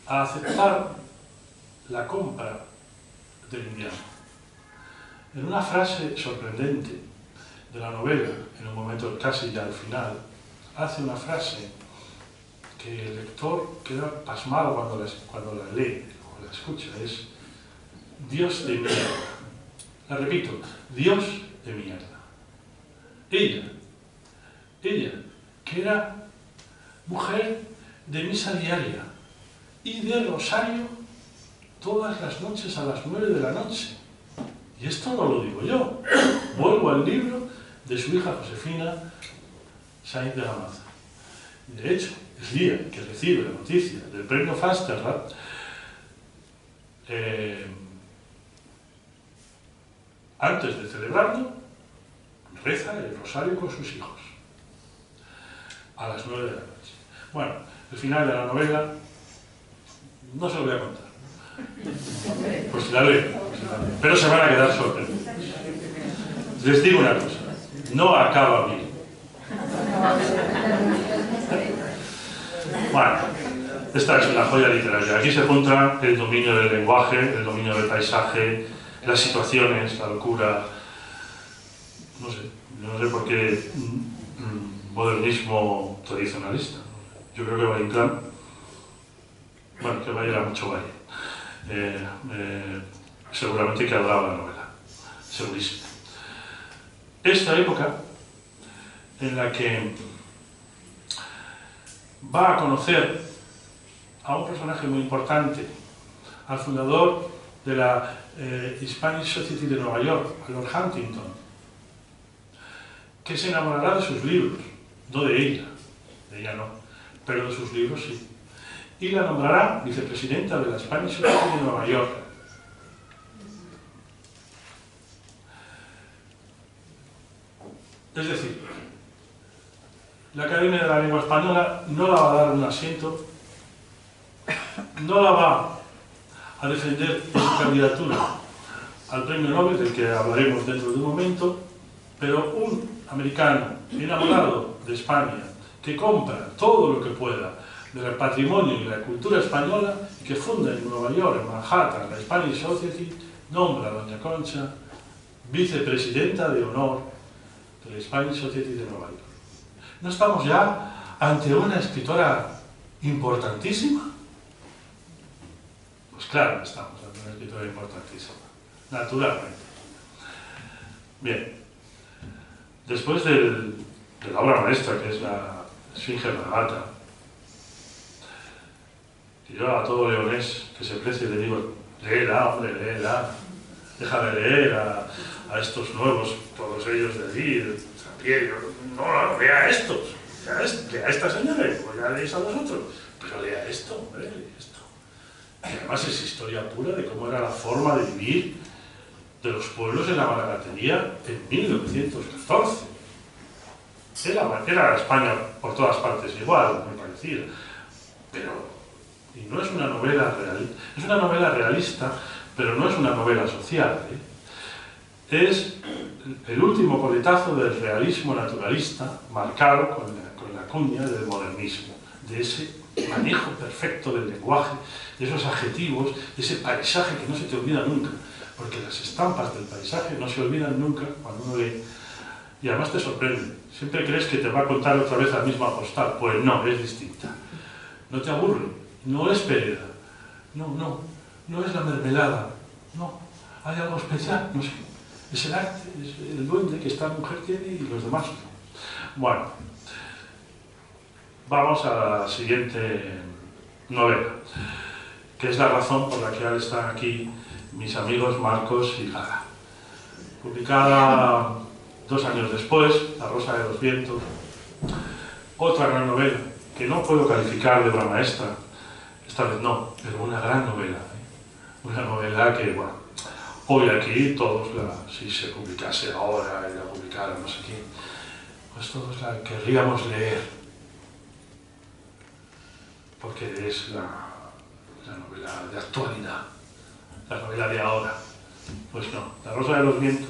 a aceptar la compra del invierno. En una frase sorprendente de la novela, en un momento casi ya al final, hace una frase que el lector queda pasmado cuando la, cuando la lee o la escucha, es Dios de mierda. La repito, Dios de mierda. Ella, ella, que era mujer de misa diaria y de rosario todas las noches a las nueve de la noche. Y esto no lo digo yo. [CLEARS THROAT] Vuelvo al libro de su hija Josefina Sainz de la Maza. De hecho, el día que recibe la noticia del premio Fasterrat, eh, antes de celebrarlo, reza el rosario con sus hijos a las nueve de la noche. Bueno, el final de la novela no se lo voy a contar. Pues la leo, pero se van a quedar sorprendidos. Les digo una cosa, no acaba bien. Bueno, esta es una joya literaria. Aquí se junta el dominio del lenguaje, el dominio del paisaje, las situaciones, la locura. No sé, no sé por qué mm, modernismo tradicionalista. Yo creo que va a bueno, que va a ir a mucho valle. Eh, eh, seguramente que habrá la novela, segurísimo. Esta época en la que va a conocer a un personaje muy importante, al fundador de la eh, Hispanic Society de Nueva York, a Lord Huntington, que se enamorará de sus libros, no de ella, de ella no, pero de sus libros sí y la nombrará vicepresidenta de la Spanish Society de Nueva York. Es decir, la Academia de la Lengua Española no la va a dar un asiento, no la va a defender en su candidatura al premio Nobel, del que hablaremos dentro de un momento, pero un americano enamorado de España, que compra todo lo que pueda del patrimonio y la cultura española que funda en Nueva York, en Manhattan, la Spanish Society, nombra a Doña Concha vicepresidenta de honor de la Spanish Society de Nueva York. ¿No estamos ya ante una escritora importantísima? Pues claro, estamos ante una escritora importantísima, naturalmente. Bien, después de la obra maestra que es la Esfinge Gata, y yo a todo leonés que se precie le digo, léela, hombre, léela. Deja de leer a, a estos nuevos, todos ellos de allí, no, no, lea a estos, lea, a esta señora, pues ya leéis a vosotros, pero lea esto, hombre, lea esto. Y además es historia pura de cómo era la forma de vivir de los pueblos en la Malagatería en 1914. Era, era España por todas partes igual, me parecía, pero y no es una novela real, es una novela realista, pero no es una novela social. ¿eh? Es el último coletazo del realismo naturalista, marcado con la, con la cuña del modernismo, de ese manejo perfecto del lenguaje, de esos adjetivos, de ese paisaje que no se te olvida nunca, porque las estampas del paisaje no se olvidan nunca cuando uno lee. Y además te sorprende. Siempre crees que te va a contar otra vez la misma postal. Pues no, es distinta. No te aburre no es Pereda, no, no, no es la mermelada, no, hay algo especial, no sé, es el arte, es el duende que esta mujer tiene y los demás no. Bueno, vamos a la siguiente novela, que es la razón por la que ahora está aquí mis amigos Marcos y Lara. Publicada dos años después, La Rosa de los Vientos, otra gran novela, que no puedo calificar de obra maestra, esta vez no, pero una gran novela. ¿eh? Una novela que, bueno, hoy aquí todos, la, si se publicase ahora y la sé quién, pues todos la querríamos leer, porque es la, la novela de actualidad, la novela de ahora. Pues no, La Rosa de los Vientos,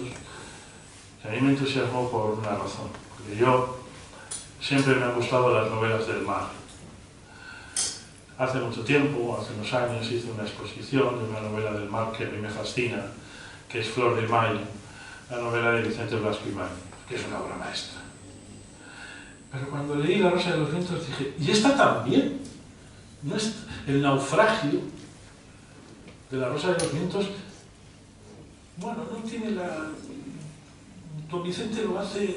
a mí me entusiasmó por una razón, porque yo siempre me han gustado las novelas del mar. Hace mucho tiempo, hace unos años, hice una exposición de una novela del mar que a mí me fascina, que es Flor de Mayo, la novela de Vicente Blasco que es una obra maestra. Pero cuando leí La Rosa de los Vientos dije, ¿y esta también? ¿No es el naufragio de La Rosa de los Vientos? Bueno, no tiene la... Don Vicente lo hace,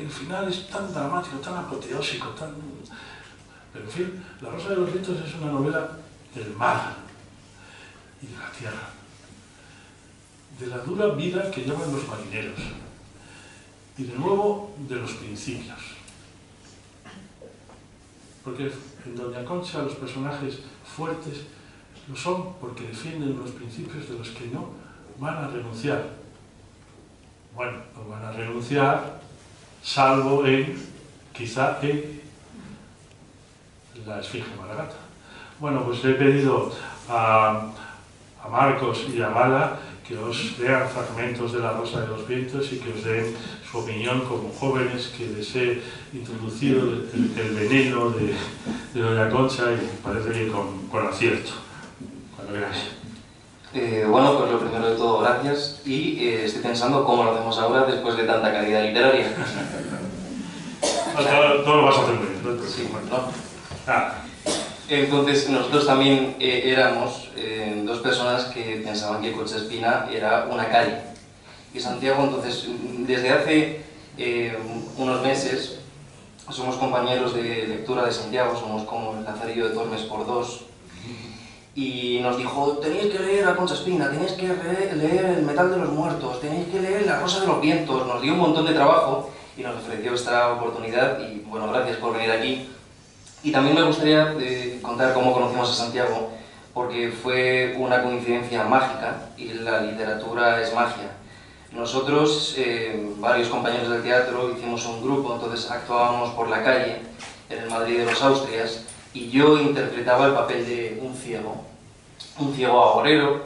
el final es tan dramático, tan apoteósico, tan... En fin, La Rosa de los Vientos es una novela del mar y de la tierra, de la dura vida que llevan los marineros y de nuevo de los principios. Porque en Doña Concha los personajes fuertes lo son porque defienden los principios de los que no van a renunciar. Bueno, no van a renunciar salvo en, quizá en la esfinge Maragata. Bueno, pues le he pedido a, a Marcos y a Gala que os lean fragmentos de La Rosa de los Vientos y que os den su opinión como jóvenes que les he introducido el, el veneno de, de, Doña Concha y parece que con, con acierto. Cuando veáis. Eh, bueno, pues lo primero de todo, gracias. Y eh, estoy pensando cómo lo hacemos ahora después de tanta calidad literaria. [LAUGHS] Todo, todo, lo vas a hacer muy bien. ¿no? Sí, ¿no? Ah, Entonces, nosotros también eh, éramos eh, dos personas que pensaban que Coche Espina era una calle. Y Santiago, entonces, desde hace eh, unos meses, somos compañeros de lectura de Santiago, somos como el Lazarillo de Tormes por dos. Y nos dijo, tenéis que leer a Concha Espina, tenéis que leer El Metal de los Muertos, tenéis que leer La Rosa de los Vientos. Nos dio un montón de trabajo y nos ofreció esta oportunidad. Y bueno, gracias por venir aquí. Y también me gustaría eh, contar cómo conocimos a Santiago, porque fue una coincidencia mágica y la literatura es magia. Nosotros, eh, varios compañeros del teatro, hicimos un grupo, entonces actuábamos por la calle en el Madrid de los Austrias y yo interpretaba el papel de un ciego, un ciego agorero.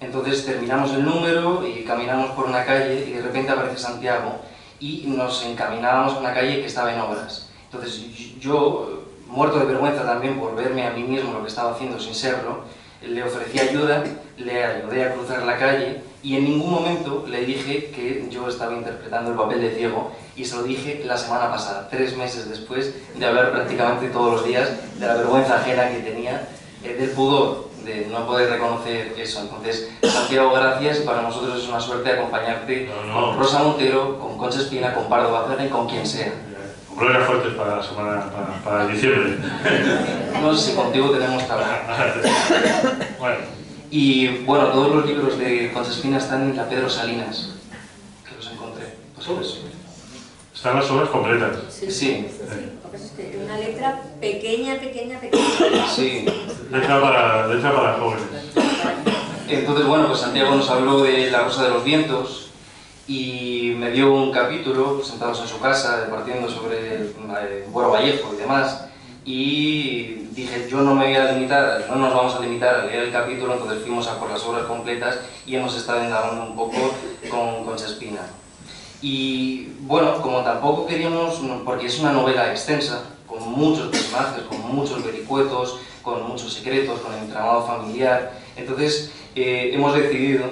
Entonces terminamos el número y caminamos por una calle y de repente aparece Santiago y nos encaminábamos a una calle que estaba en obras. Entonces yo, muerto de vergüenza también por verme a mí mismo lo que estaba haciendo sin serlo, le ofrecí ayuda, le ayudé a cruzar la calle y en ningún momento le dije que yo estaba interpretando el papel de ciego y se lo dije la semana pasada, tres meses después de hablar prácticamente todos los días de la vergüenza ajena que tenía, eh, del pudor de no poder reconocer eso. Entonces, Santiago, gracias, para nosotros es una suerte acompañarte No, no. con Rosa Montero, con Concha Espina, con Pardo Bazara y con quien sea. Gloria fuerte para la semana, para, para diciembre. [LAUGHS] No sé si contigo tenemos trabajo. [LAUGHS] bueno, Y bueno, todos los libros de Concha Espina están en la Pedro Salinas, que los encontré. Pues por eso. están las obras completas. Sí, Sí. Que que una letra pequeña, pequeña, pequeña. sí. Letra para, letra para jóvenes. Entonces, bueno, pues Santiago nos habló de La Rosa de los Vientos y me dio un capítulo, sentados en su casa, departiendo sobre eh, Buero Vallejo y demás. Y dije, yo no me voy a limitar, no nos vamos a limitar a leer el capítulo, entonces fuimos a por las obras completas y hemos estado indagando un poco con, con Chespina. Y bueno, como tampoco queríamos, porque es una novela extensa, con muchos personajes, con muchos vericuetos, con muchos secretos, con el entramado familiar, entonces eh, hemos decidido,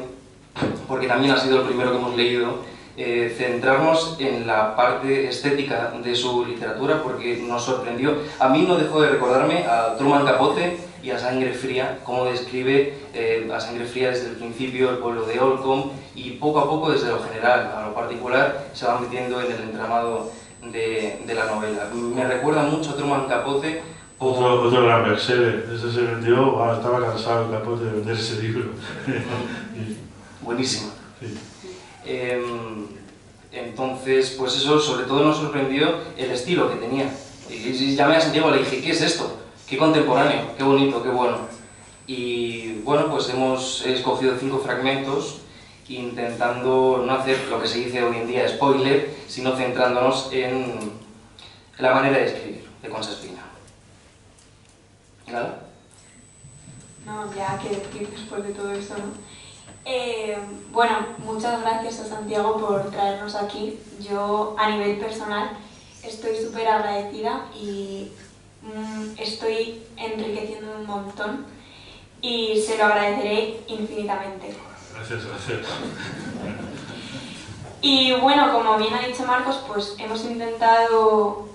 porque también ha sido el primero que hemos leído, eh, centrarnos en la parte estética de su literatura, porque nos sorprendió. A mí no dejó de recordarme a Truman Capote y a Sangre Fría, cómo describe eh, a Sangre Fría desde el principio el pueblo de Olcom y poco a poco desde lo general a lo particular se va metiendo en el entramado de, de la novela. Me recuerda mucho a Truman Capote Otro, otro gran bestseller. Ese se vendió, ah, estaba cansado capote de vender ese libro. [LAUGHS] Buenísima. sí. Em, entonces, pues eso sobre todo nos sorprendió el estilo que tenía. Y, y llamé a Santiago y le dije, ¿qué es esto? Qué contemporáneo, qué bonito, qué bueno. Y bueno, pues hemos escogido cinco fragmentos intentando no hacer lo que se dice hoy en día spoiler, sino centrándonos en la manera de escribir de Concha Espina. ¿Nada? No, ya que decir después de todo esto, ¿no? Eh, bueno, muchas gracias a Santiago por traernos aquí. Yo, a nivel personal, estoy súper agradecida y mm, estoy enriqueciendo un montón y se lo agradeceré infinitamente. Gracias, gracias. Y bueno, como bien ha dicho Marcos, pues hemos intentado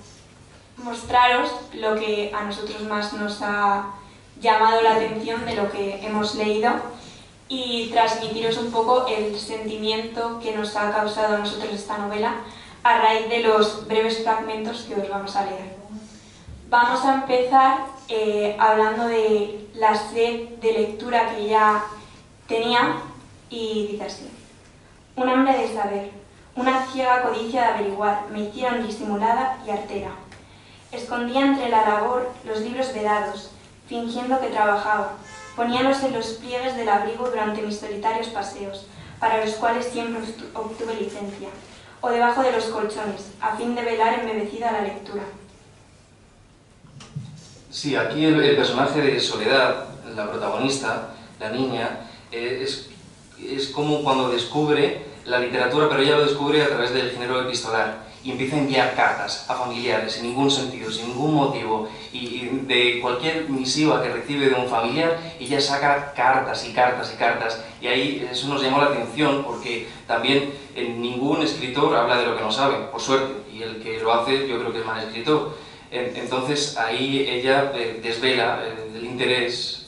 mostraros lo que a nosotros más nos ha llamado la atención de lo que hemos leído y transmitiros un poco el sentimiento que nos ha causado a nosotros esta novela a raíz de los breves fragmentos que os vamos a leer. Vamos a empezar eh, hablando de la sed de lectura que ella tenía y dice así. Un hambre de saber, una ciega codicia de averiguar, me hicieron disimulada y artera. Escondía entre la labor los libros vedados, fingiendo que trabajaba. Poníalos en los pliegues del abrigo durante mis solitarios paseos, para los cuales siempre obtu- obtuve licencia, o debajo de los colchones, a fin de velar embebecida la lectura. Sí, aquí el, personaje de Soledad, la protagonista, la niña, eh, es, es como cuando descubre la literatura, pero ella lo descubre a través del género epistolar y empieza a enviar cartas a familiares sin ningún sentido, sin ningún motivo y, de cualquier misiva que recibe de un familiar ella saca cartas y cartas y cartas y ahí eso nos llamó la atención porque también en ningún escritor habla de lo que no sabe, por suerte, y el que lo hace yo creo que es mal escritor. En- Entonces ahí ella eh, desvela eh, el interés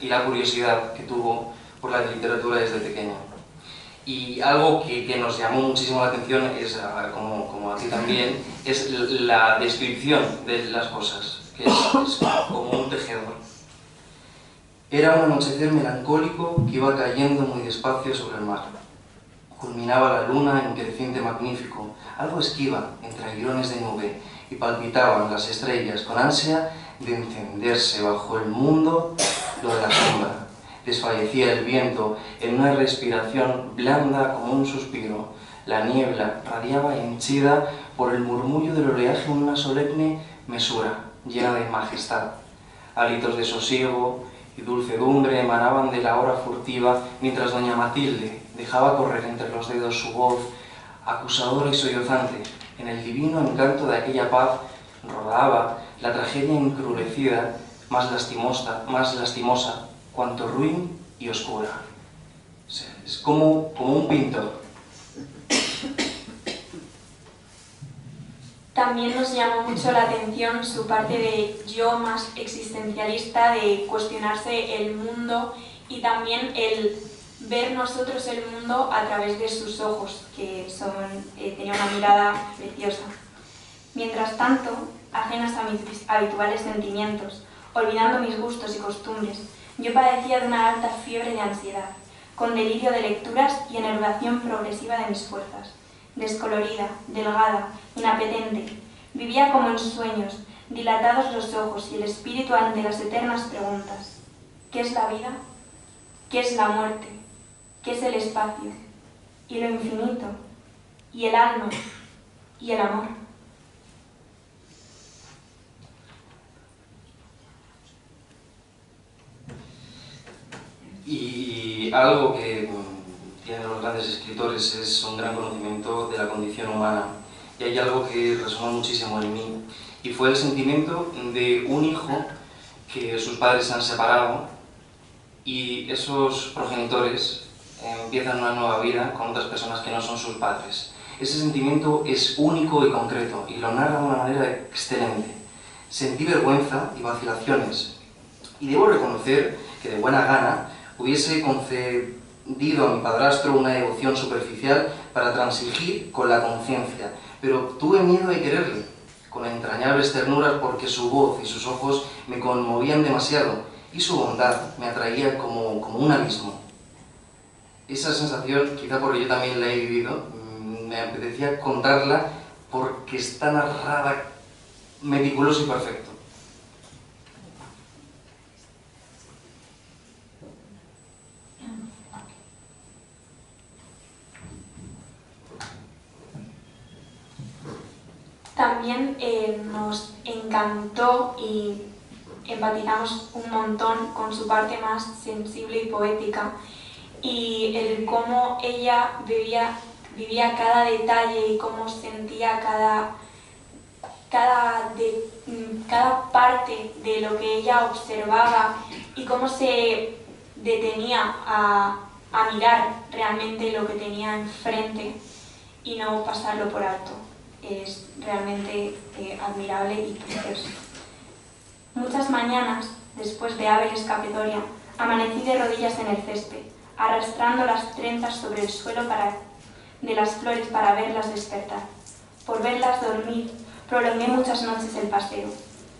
y la curiosidad que tuvo por la literatura desde pequeña. Y algo que, que nos llamó muchísimo la atención, es, como, como a ti también, [LAUGHS] es la descripción de las cosas, que es, es como un tejedor. Era un anochecer melancólico que iba cayendo muy despacio sobre el mar. Culminaba la luna en creciente magnífico, algo esquiva entre aguilones de nube, y palpitaban las estrellas con ansia de encenderse bajo el mundo lo de la sombra. Desfallecía el viento en una respiración blanda como un suspiro. La niebla radiaba henchida por el murmullo del oleaje en una solemne mesura, llena de majestad. Halitos de sosiego y dulcedumbre emanaban de la hora furtiva mientras doña Matilde dejaba correr entre los dedos su voz acusadora y sollozante. En el divino encanto de aquella paz rodaba la tragedia encrurecida, más lastimosa, más lastimosa cuanto ruin y oscura. O sea, es como, como un pintor. También nos llamó mucho la atención su parte de yo más existencialista, de cuestionarse el mundo y también el ver nosotros el mundo a través de sus ojos, que son, eh, tenía una mirada preciosa. Mientras tanto, ajenas a mis habituales sentimientos, olvidando mis gustos y costumbres, yo padecía de una alta fiebre de ansiedad, con delirio de lecturas y enervación progresiva de mis fuerzas. Descolorida, delgada, inapetente, vivía como en sueños, dilatados los ojos y el espíritu ante las eternas preguntas. ¿Qué es la vida? ¿Qué es la muerte? ¿Qué es el espacio? ¿Y lo infinito? ¿Y el alma? ¿Y el amor? Y algo que tienen los grandes escritores es un gran conocimiento de la condición humana. Y hay algo que resonó muchísimo en mí. Y fue el sentimiento de un hijo que sus padres se han separado y esos progenitores empiezan una nueva vida con otras personas que no son sus padres. Ese sentimiento es único y concreto y lo narra de una manera excelente. Sentí vergüenza y vacilaciones y debo reconocer que de buena gana hubiese concedido a mi padrastro una devoción superficial para transigir con la conciencia, pero tuve miedo de quererle, con entrañables ternuras porque su voz y sus ojos me conmovían demasiado y su bondad me atraía como, como un abismo. Esa sensación, quizá porque yo también la he vivido, mm, me apetecía contarla porque está narrada meticuloso y perfecto. También eh, nos encantó y empatizamos un montón con su parte más sensible y poética y el cómo ella vivía, vivía cada detalle y cómo sentía cada, cada, de, cada parte de lo que ella observaba y cómo se detenía a, a mirar realmente lo que tenía enfrente y no pasarlo por alto. Es realmente eh, admirable y precioso. Muchas mañanas, después de Abel Escapetoria, amanecí de rodillas en el césped, arrastrando las trenzas sobre el suelo para, de las flores para verlas despertar. Por verlas dormir, prolongué muchas noches el paseo.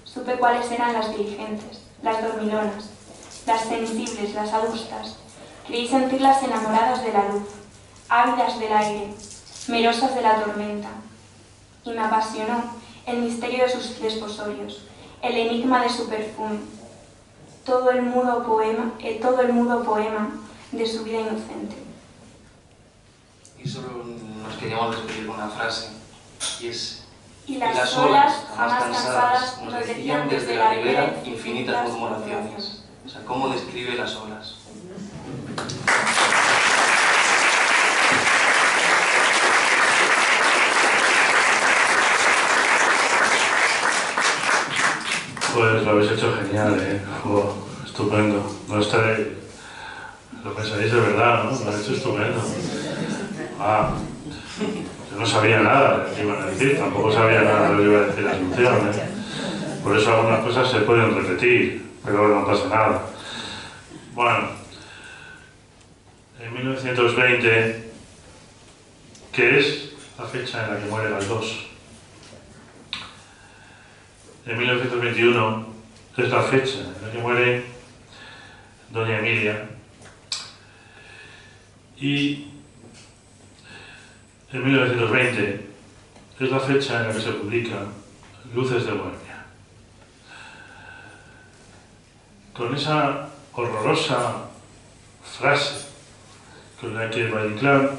Supe cuáles eran las diligentes, las dormilonas, las sensibles, las adustas. Creí sentirlas enamoradas de la luz, ávidas del aire, merosas de la tormenta. Y me apasionó el misterio de sus desposorios, el enigma de su perfume, todo el mudo poema, eh, todo el mudo poema de su vida inocente. Y solo nos queríamos despedir con una frase, y es Y las, olas, jamás cansadas, nos decían desde la ribera infinitas murmuraciones. O sea, ¿cómo describe las olas? Pues lo habéis hecho genial, ¿eh? Estupendo. No estaré... Lo pensaréis de verdad, ¿no? Lo habéis hecho estupendo. Ah, yo no sabía nada de lo iban a decir, tampoco sabía nada de lo que iba a decir la Asunción, ¿eh? Por eso algunas cosas se pueden repetir, pero no pasa nada. Bueno, en 1920, que es la fecha en la que muere las dos, en 1921 es la fecha en la que muere doña Emilia y en 1920 es la fecha en la que se publica Luces de Bohemia. Con esa horrorosa frase con la que Valle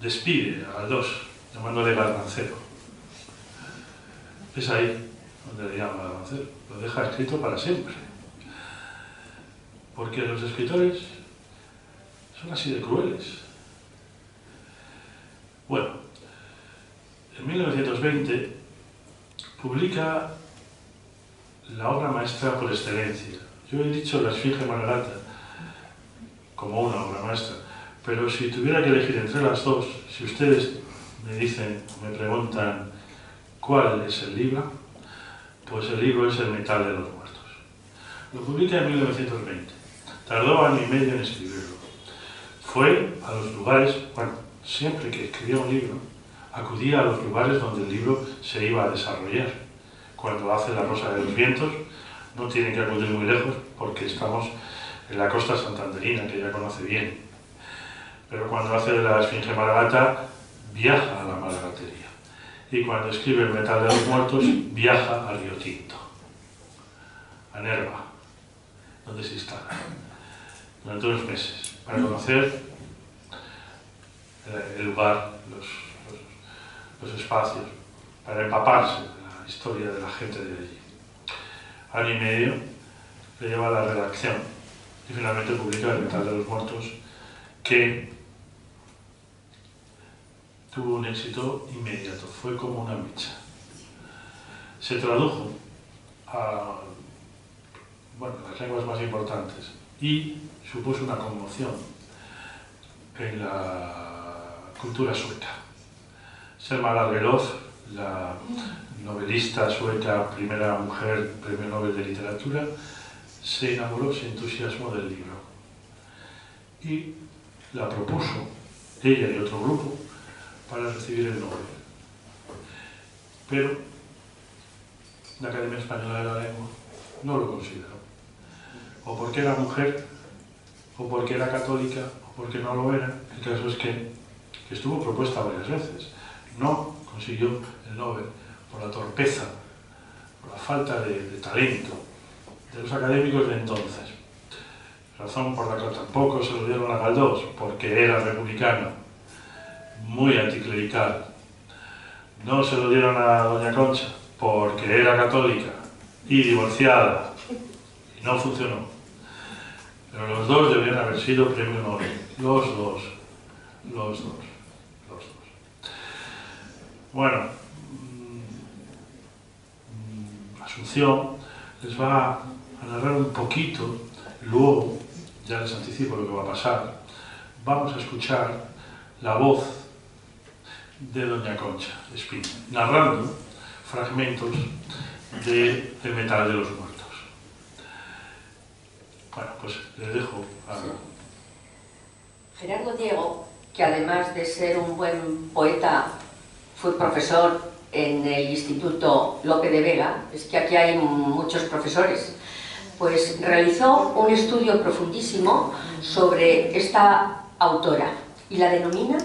despide a Galdós llamándole garnancero. Es ahí donde le llama garnancero. Lo deja escrito para siempre. Porque los escritores son así de crueles. Bueno, en 1920 publica la obra maestra por excelencia. Yo he dicho La Esfinge Margarita como una obra maestra, pero si tuviera que elegir entre las dos, si ustedes me dicen, me preguntan cuál es el libro, pues el libro es El metal de los muertos. Lo publica en 1920. Tardó año y medio en escribirlo. Fue a los lugares, bueno, siempre que escribía un libro, acudía a los lugares donde el libro se iba a desarrollar. Cuando hace La Rosa de los Vientos, no tiene que acudir muy lejos porque estamos en la costa santanderina, que ya conoce bien. Pero cuando hace La Esfinge Maragata, viaja a la Maragatería. Y cuando escribe El Metal de los Muertos, viaja a Río Tinto, a Nerva, donde se instala, durante unos meses, para conocer el lugar, los espacios, para empaparse de la historia de la gente de allí. Año y medio le lleva a la redacción y finalmente publica El Metal de los Muertos, que tuvo un éxito inmediato, fue como una mecha. Se tradujo a bueno, las lenguas más importantes y supuso una conmoción en la cultura sueca. Selma Lagerlöf, la novelista sueca, primera mujer premio Nobel de Literatura, se enamoró, se entusiasmó del libro y la propuso, ella y otro grupo, para recibir el Nobel. pero la Academia Española de la Lengua no lo consideró. O porque era mujer, o porque era católica, o porque no lo era. El caso es que, que estuvo propuesta varias veces. No consiguió el Nobel por la torpeza, por la falta de, talento de los académicos de entonces. Razón por la que tampoco se lo dieron a Galdós, porque era republicano, muy anticlerical. No se lo dieron a Doña Concha, porque era católica y divorciada, y no funcionó. Pero los dos debían haber sido premio Nobel. Los dos. Los dos. Los dos. Bueno, mm, Asunción les va a narrar un poquito, luego, ya les anticipo lo que va a pasar, vamos a escuchar la voz de Doña Concha Espina, narrando fragmentos de El metal de los muertos. Bueno, pues les dejo a... Gerardo Diego, que además de ser un buen poeta, fue profesor en el Instituto Lope de Vega, es que aquí hay muchos profesores, pues realizó un estudio profundísimo sobre esta autora y la denomina,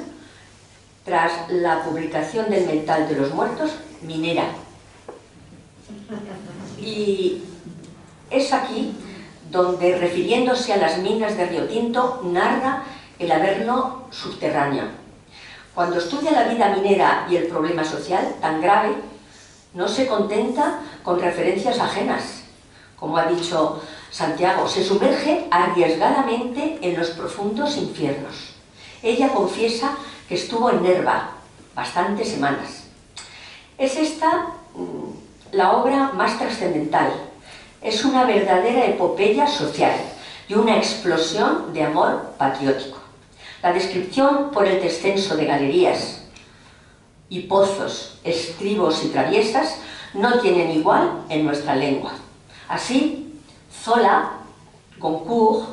tras la publicación del Mental de los Muertos, minera. Y es aquí donde, refiriéndose a las minas de Río Tinto, narra el Averno subterráneo. Cuando estudia la vida minera y el problema social tan grave, no se contenta con referencias ajenas. Como ha dicho Santiago, se sumerge arriesgadamente en los profundos infiernos. Ella confiesa que estuvo en Nerva bastantes semanas. Es esta mm, la obra más trascendental. Es una verdadera epopeya social y una explosión de amor patriótico. La descripción por el descenso de galerías y pozos, estribos y traviesas no tienen igual en nuestra lengua. Así, Zola, Goncourt,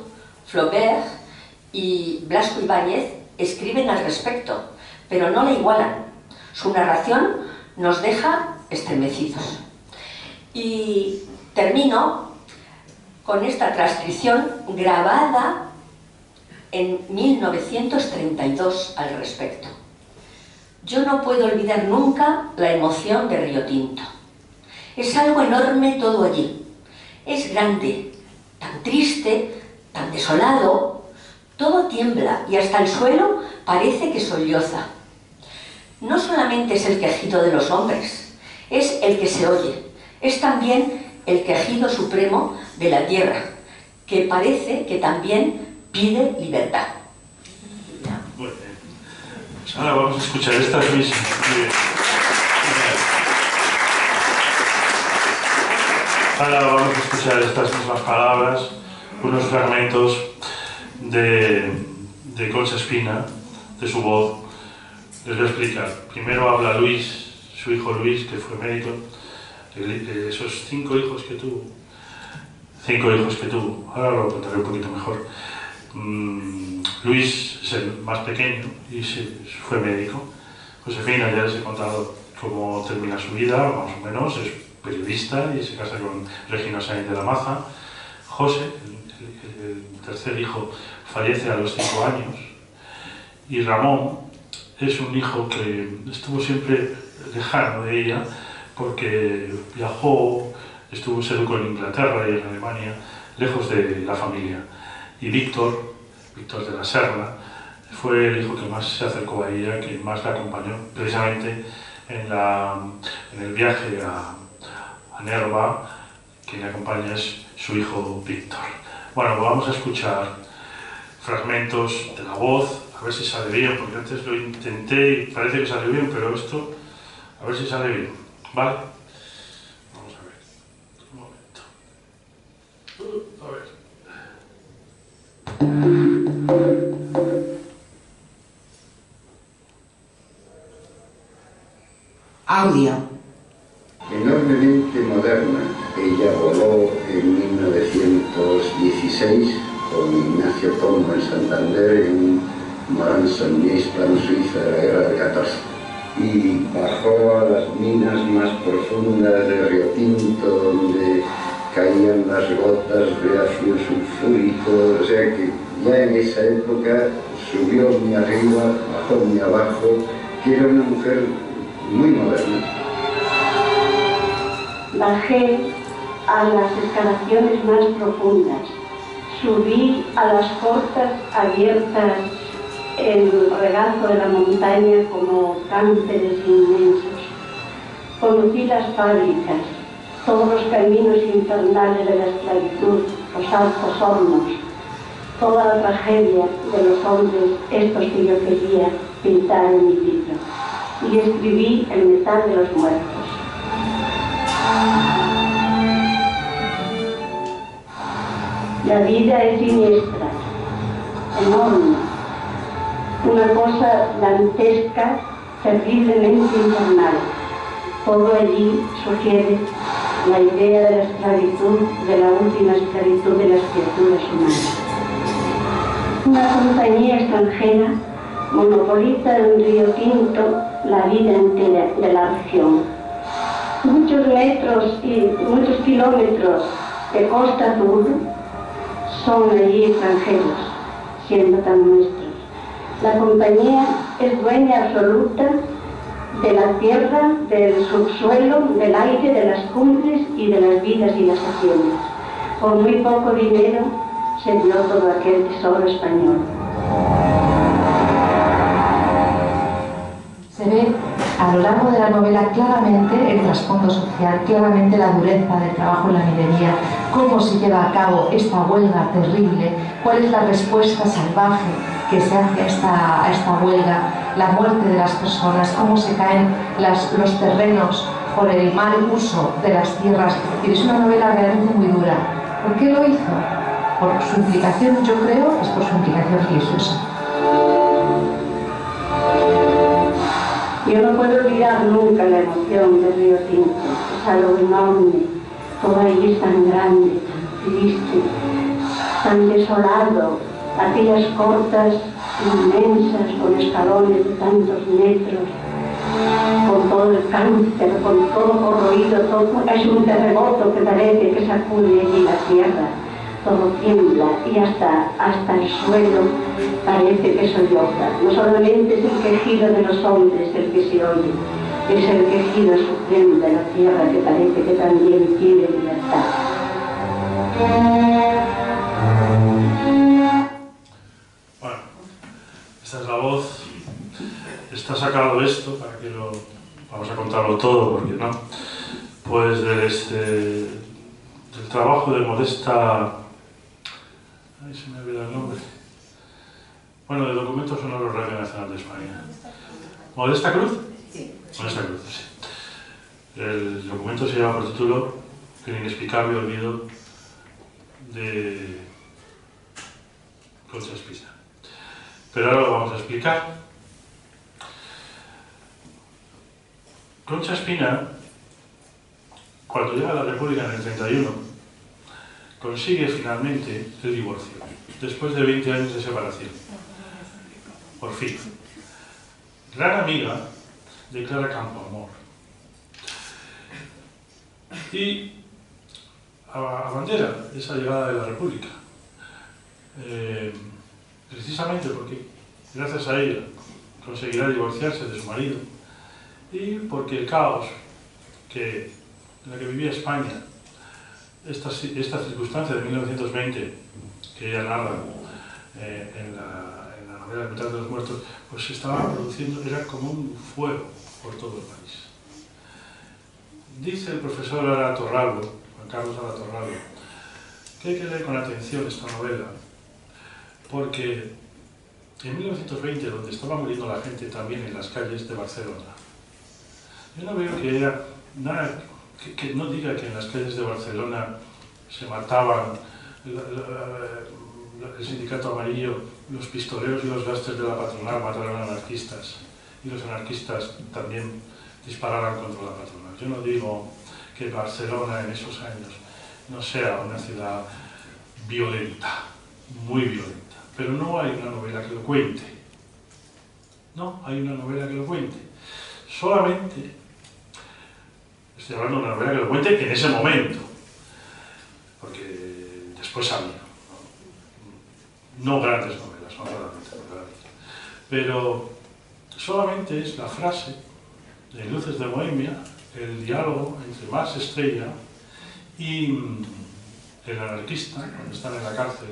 Flaubert y Blasco Ibáñez escriben al respecto, pero no la igualan. Su narración nos deja estremecidos. Y termino con esta transcripción grabada en 1932 al respecto. Yo no puedo olvidar nunca la emoción de Río Tinto. Es algo enorme todo allí. Es grande, tan triste, tan desolado. Todo tiembla y hasta el suelo parece que solloza. No solamente es el quejido de los hombres, es el que se oye. Es también el quejido supremo de la tierra, que parece que también pide libertad. Pues ahora vamos a escuchar estas mismas. Ahora vamos a escuchar estas mismas palabras, unos fragmentos de, de Concha Espina, de su voz. Les voy a explicar. Primero habla Luis, su hijo Luis, que fue médico, de esos cinco hijos que tuvo. Cinco hijos que tuvo. Ahora lo contaré un poquito mejor. Mm, Luis es el más pequeño y fue médico. Josefina ya les he contado cómo termina su vida, más o menos, es periodista y se casa con Regina Sainz de la Maza. José, el tercer hijo, fallece a los cinco años. Y Ramón es un hijo que estuvo siempre lejano de ella porque viajó, estuvo, se educó en Inglaterra y en Alemania, lejos de la familia y Víctor, Víctor de la Serna, fue el hijo que más se acercó a ella, que más la acompañó precisamente en, la, en el viaje a, a Nerva, le acompaña es su hijo Víctor. Bueno, vamos a escuchar fragmentos de la voz, a ver si sale bien, porque antes lo intenté y parece que sale bien, pero esto, a ver si sale bien, ¿vale? Vamos a ver, un momento. Uh, a ver. Audio. Enormemente moderna, ella voló en 1916 con Ignacio Pombo en Santander en Morán-Saunier, plano Suiza de la guerra del 14. y bajó a las minas más profundas de Río Tinto, donde caían las gotas de ácido sulfúrico, o sea que ya en esa época subió muy arriba, bajó muy abajo, que era una mujer muy moderna. Bajé a las excavaciones más profundas, subí a las cortas abiertas el regazo de la montaña como cánceres inmensos. Conocí las fábricas, todos los caminos infernales de la esclavitud, los altos hornos, toda la tragedia de los hombres, estos que yo quería pintar en mi libro. Y escribí El metal de los muertos. La vida es siniestra, enorme, una cosa dantesca, terriblemente infernal. Todo allí sugiere la idea de la esclavitud, de la última esclavitud de las criaturas humanas. Una compañía extranjera monopoliza en Río Tinto la vida entera de la región. Muchos metros y muchos kilómetros de costa azul son allí extranjeros, siendo tan nuestros. La compañía es dueña absoluta de la tierra, del subsuelo, del aire, de las cumbres y de las vidas y las haciendas. Por muy poco dinero se dio todo aquel tesoro español. Se ve a lo largo de la novela claramente el trasfondo social, claramente la dureza del trabajo en la minería, cómo se lleva a cabo esta huelga terrible, cuál es la respuesta salvaje que se hace a esta, a esta huelga, la muerte de las personas, cómo se caen los terrenos por el mal uso de las tierras. Es una novela realmente muy dura. ¿Por qué lo hizo? Por su implicación, yo creo, es por su implicación religiosa. Yo no puedo olvidar nunca la emoción del río Tinto, es algo enorme, ahí es tan grande, tan triste, tan desolado, aquellas cortas inmensas con escalones de tantos metros, con todo el cáncer, con todo corroído, todo, es un terremoto que parece que sacude allí la tierra, todo tiembla y hasta, hasta el suelo parece que solloza. No solamente es el quejido de los hombres el que se oye, es el quejido supremo de la tierra que parece que también tiene libertad. Bueno, esta es la voz. Está sacado esto para que lo. Vamos a contarlo todo, porque no. Pues del, este, del trabajo de Modesta. Ay, se me olvida el nombre. Bueno, de documentos sonoros Radio Nacional de España. ¿Modesta Cruz? Sí. Modesta Cruz, sí. El documento se llama por título El inexplicable olvido de Concha Espina. Pero ahora lo vamos a explicar. Concha Espina, cuando llega a la República en el 31, consigue finalmente el divorcio, después de 20 años de separación. Por fin. Gran amiga de Clara Campoamor. Y a- abandera esa llegada de la República. Eh, precisamente porque gracias a ella conseguirá divorciarse de su marido y porque el caos que, en la que vivía España, esta, esta circunstancia de 1920 que ella narra eh, en, la, novela El metal de los muertos, pues se estaba produciendo, era como un fuego por todo el país. Dice el profesor Ara Torralbo, Juan Carlos Ara Torralbo, que hay que leer con atención esta novela, porque en 1920, donde estaba muriendo la gente también en las calles de Barcelona, yo no veo que haya nada que, no diga que en las calles de Barcelona se mataban el sindicato amarillo, los pistoleros y los gastes de la patronal mataron a anarquistas y los anarquistas también dispararan contra la patronal. Yo no digo que Barcelona en esos años no sea una ciudad violenta, muy violenta, pero no hay una novela que lo cuente. No hay una novela que lo cuente. solamente, estoy hablando de una novela que lo cuente en ese momento, porque después ha no, no grandes novelas, no solamente, pero solamente es la frase de Luces de Bohemia, el diálogo entre Max Estrella y mm, el anarquista, cuando están en la cárcel,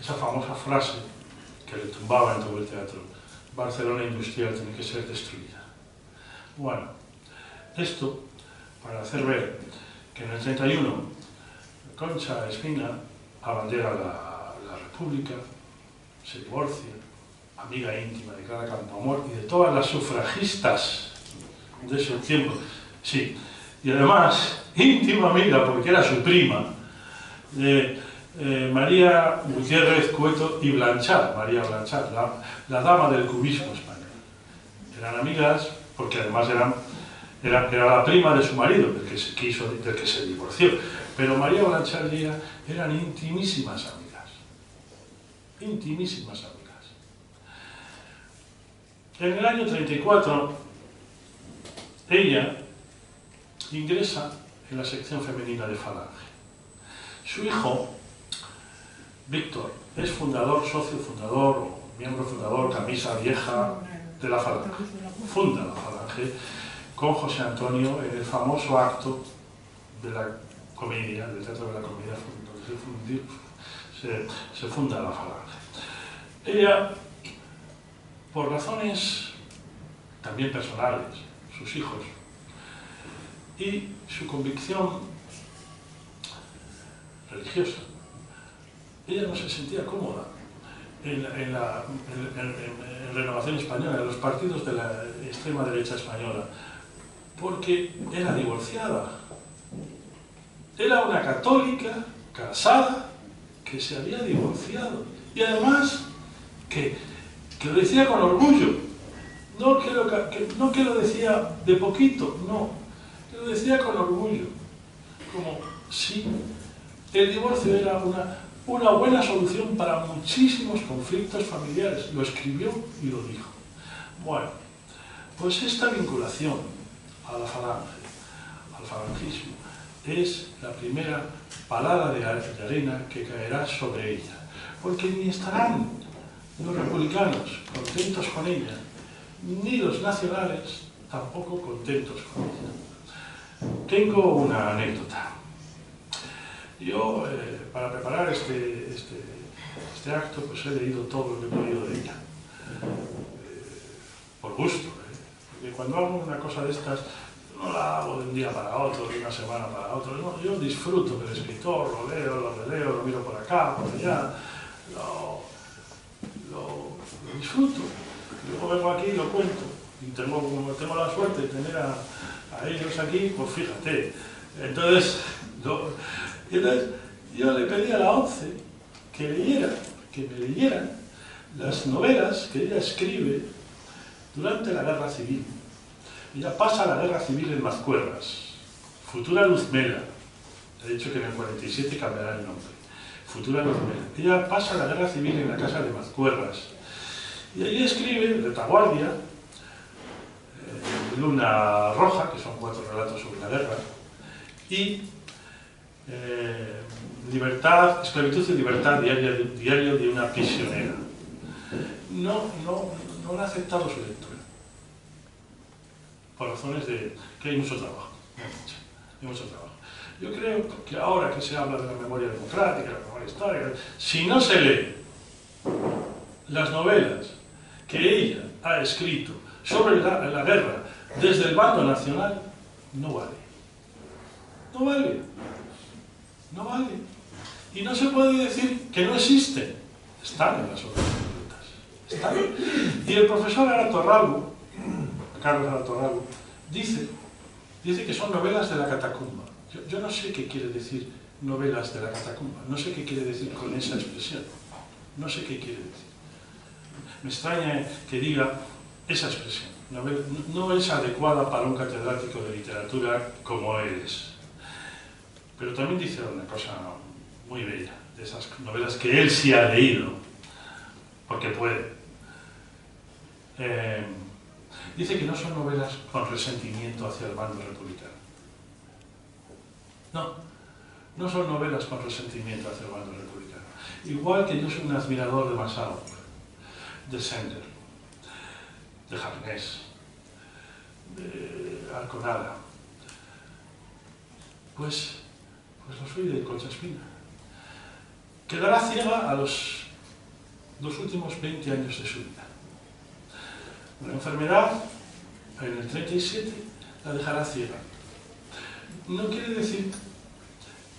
esa famosa frase que le tumbaba en todo el teatro, Barcelona industrial tiene que ser destruida. Bueno, esto para hacer ver que en el 31 Concha Espina abandera la, la República, se divorcia, amiga íntima de Clara Campoamor y de todas las sufragistas de ese tiempo. Sí, y además íntima amiga, porque era su prima, de eh, María Gutiérrez Cueto y Blanchard, María Blanchard, la, la, dama del cubismo español. Eran amigas porque además eran, era, era, la prima de su marido, del que se quiso, del que se divorció. Pero María Blanchard y ella eran intimísimas amigas. Intimísimas amigas. En el año 34, ella ingresa en la sección femenina de Falange. Su hijo, Víctor, es fundador, socio fundador, miembro fundador, camisa vieja de la Falange. Funda la Falange con José Antonio en el famoso acto de la comedia, del Teatro de la Comedia, donde se, se funda la Falange. Ella, por razones también personales, sus hijos, y su convicción religiosa. Ella no se sentía cómoda en, la en, en, renovación española, en los partidos de la extrema derecha española, porque era divorciada. Era una católica casada que se había divorciado y además que, que lo decía con orgullo. No que, lo, que, no que lo decía de poquito, no, que lo decía con orgullo. Como, sí, el divorcio era una, una buena solución para muchísimos conflictos familiares. Lo escribió y lo dijo. Bueno, pues esta vinculación a la falange, al falangismo, es la primera palada de arena que caerá sobre ella. Porque ni estarán los republicanos contentos con ella, ni los nacionales tampoco contentos con ella. Tengo una anécdota. Yo, eh, para preparar este, este, este, acto, pues he leído todo lo que he podido de ella. Eh, por gusto, ¿eh? porque cuando hago una cosa de estas, no la hago de un día para otro, de una semana para otro. No, yo disfruto del escritor, lo leo, lo releo, lo miro por acá, por allá, disfruto. Luego vengo aquí y lo cuento. Y tengo, como tengo la suerte de tener a, ellos aquí, pues fíjate. Entonces, lo, entonces yo le pedí a la ONCE que leyera, que me leyeran las novelas que ella escribe durante la guerra civil. Ella pasa la guerra civil en Mazcuerras, futura Luzmela, he dicho que en el 47 cambiará el nombre, futura Luzmela. Ella pasa la guerra civil en la casa de Mazcuerras y allí escribe Retaguardia, eh, Luna Roja, que son cuatro relatos sobre la guerra, y eh, libertad, esclavitud y libertad diario, diario de una prisionera. No, no, no ha aceptado su lectura. Por razones de que hay mucho trabajo. Hay mucho trabajo. Yo creo que ahora que se habla de la memoria democrática, la memoria histórica, si no se lee las novelas que ella ha escrito sobre la, guerra desde el bando nacional, no vale. No vale. No vale. Y no se puede decir que no existen. Están en las otras Están. Y el profesor Aratorralbo, Carlos Aratorralbo, dice, dice que son novelas de la catacumba. Yo, yo no sé qué quiere decir novelas de la catacumba. No sé qué quiere decir con esa expresión. No sé qué quiere decir. Me extraña que diga esa expresión. No es adecuada para un catedrático de literatura como él es. Pero también dice una cosa muy bella, de esas novelas que él sí ha leído, porque puede. Eh, Dice que no son novelas con resentimiento hacia el bando republicano. No, no son novelas con resentimiento hacia el bando republicano. Igual que yo soy un admirador de Masao, de Sender, de Jarnés, de Alconada, pues, pues lo soy de Concha Espina. Quedará ciega a los dos últimos 20 años de su vida. Una enfermedad en el 37 la dejará ciega. No quiere decir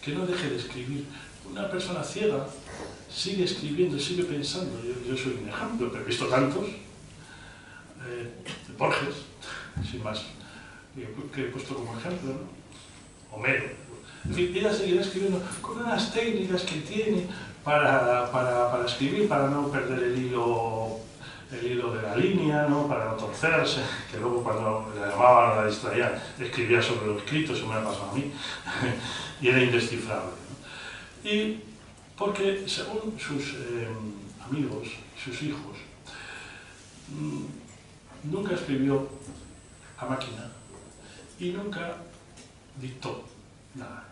que no deje de escribir. Una persona ciega sigue escribiendo, sigue pensando. Yo, soy un ejemplo, pero he visto tantos. Eh, Borges, sin más, que he puesto como ejemplo, ¿no? Homero. En fin, ella seguirá escribiendo con unas técnicas que tiene para, para, para escribir, para no perder el hilo el hilo de la línea, ¿no? para no torcerse, que luego cuando la llamaban o la distraían, escribía sobre lo escrito, eso me ha pasado a mí, [LAUGHS] y era indescifrable. Y porque según sus eh, amigos, sus hijos, mmm, nunca escribió a máquina y nunca dictó nada.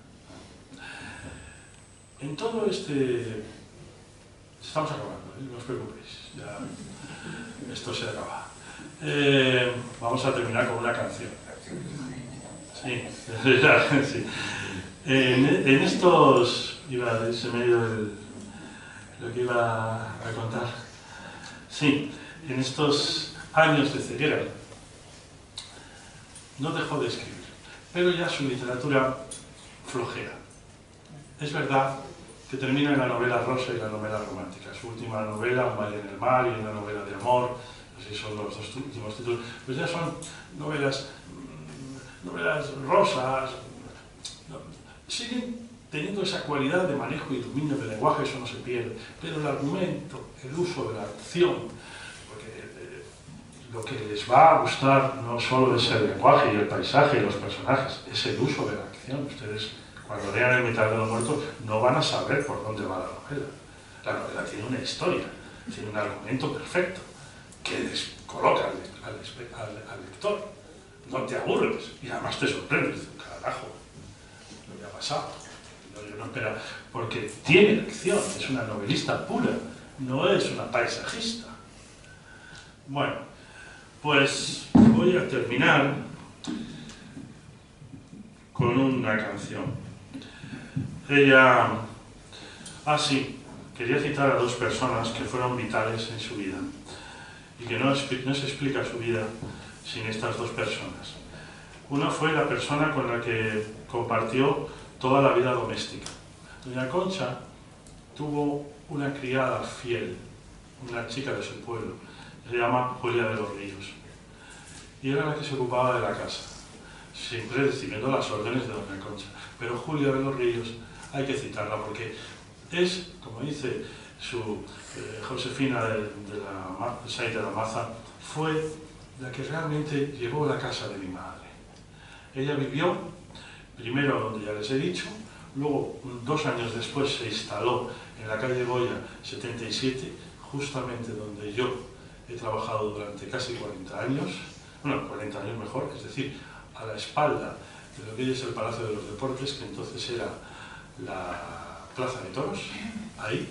En todo este... Estamos acabando, ¿eh? no os preocupéis, ya esto se acaba. Eh, vamos a terminar con una canción. Sí, [LAUGHS] sí. En, estos, iba, ese medio del, lo que iba a contar. Sí, en estos años de ceguera no dejó de escribir, pero ya su literatura flojea. Es verdad que termina en la novela rosa y la novela romántica. Su última novela, Un baile en el mar, y una novela de amor, así son los dos últimos títulos, pues ya son novelas, novelas rosas, siguen teniendo esa cualidad de manejo y dominio del lenguaje, eso no se pierde, pero el argumento, el uso de la acción, porque eh, lo que les va a gustar no solo es el lenguaje y el paisaje y los personajes, es el uso de la acción. Ustedes cuando lean El mitad de los muertos, no van a saber por dónde va la novela. La novela tiene una historia, tiene un argumento perfecto, que descoloca al, al, lector. No te aburres y además te sorprendes. Carajo, pasado. No, no porque tiene acción, es una novelista pura, no es una paisajista. Bueno, pues voy a terminar con una canción. Ella, ah sí, quería citar a dos personas que fueron vitales en su vida y que no, no se explica su vida sin estas dos personas. Una fue la persona con la que compartió toda la vida doméstica. Doña Concha tuvo una criada fiel, una chica de su pueblo, se llama Julia de los Ríos, y era la que se ocupaba de la casa, siempre recibiendo las órdenes de Doña Concha. Pero Julia de los Ríos hay que citarla porque es, como dice su eh, Josefina de, la Saint de la Maza, fue la que realmente llevó la casa de mi madre. Ella vivió, primero donde ya les he dicho, luego dos años después se instaló en la calle Goya 77, justamente donde yo he trabajado durante casi 40 años, bueno, 40 años mejor, es decir, a la espalda de lo que es el Palacio de los Deportes, que entonces era la Plaza de Toros, ahí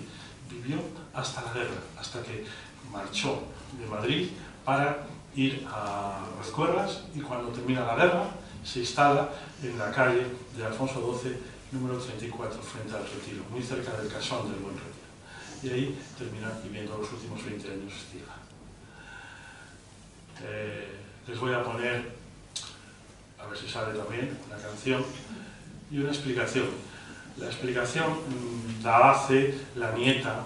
vivió hasta la guerra, hasta que marchó de Madrid para ir a las cuerdas y cuando termina la guerra se instala en la calle de Alfonso XII, número 34, frente al Retiro, muy cerca del casón del Buen Retiro. Y ahí termina viviendo los últimos 20 años Estila. Eh, les voy a poner, a ver si sale también, una canción y una explicación. La explicación mmm, la hace la nieta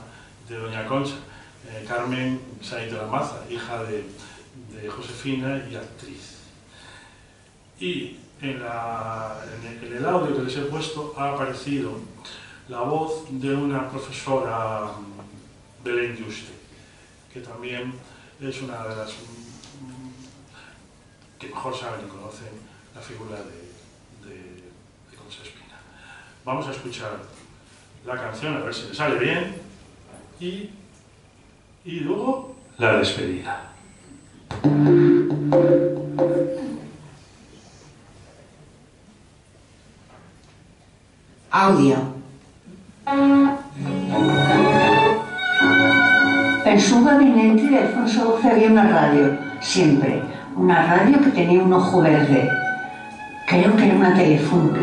de Doña Concha, eh, Carmen Said de la Maza, hija de, Josefina y actriz. Y en, el, audio que les he puesto ha aparecido la voz de una profesora mm, Belén Juste, que también es una de las mmm, que mejor saben y conocen la figura de, de, de Concha Espina. Vamos a escuchar la canción, a ver si me sale bien. Y, y luego la despedida. Audio. En su gabinete de Alfonso XII había una radio, siempre. Una radio que tenía un ojo verde. Creo que era una telefunke.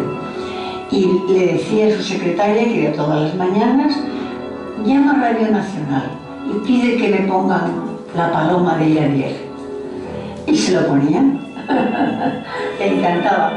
Y le decía a su secretaria que iba todas las mañanas, llama a Radio Nacional y pide que le pongan la paloma de Yadier. Y se lo ponían. [LAUGHS] Le encantaba.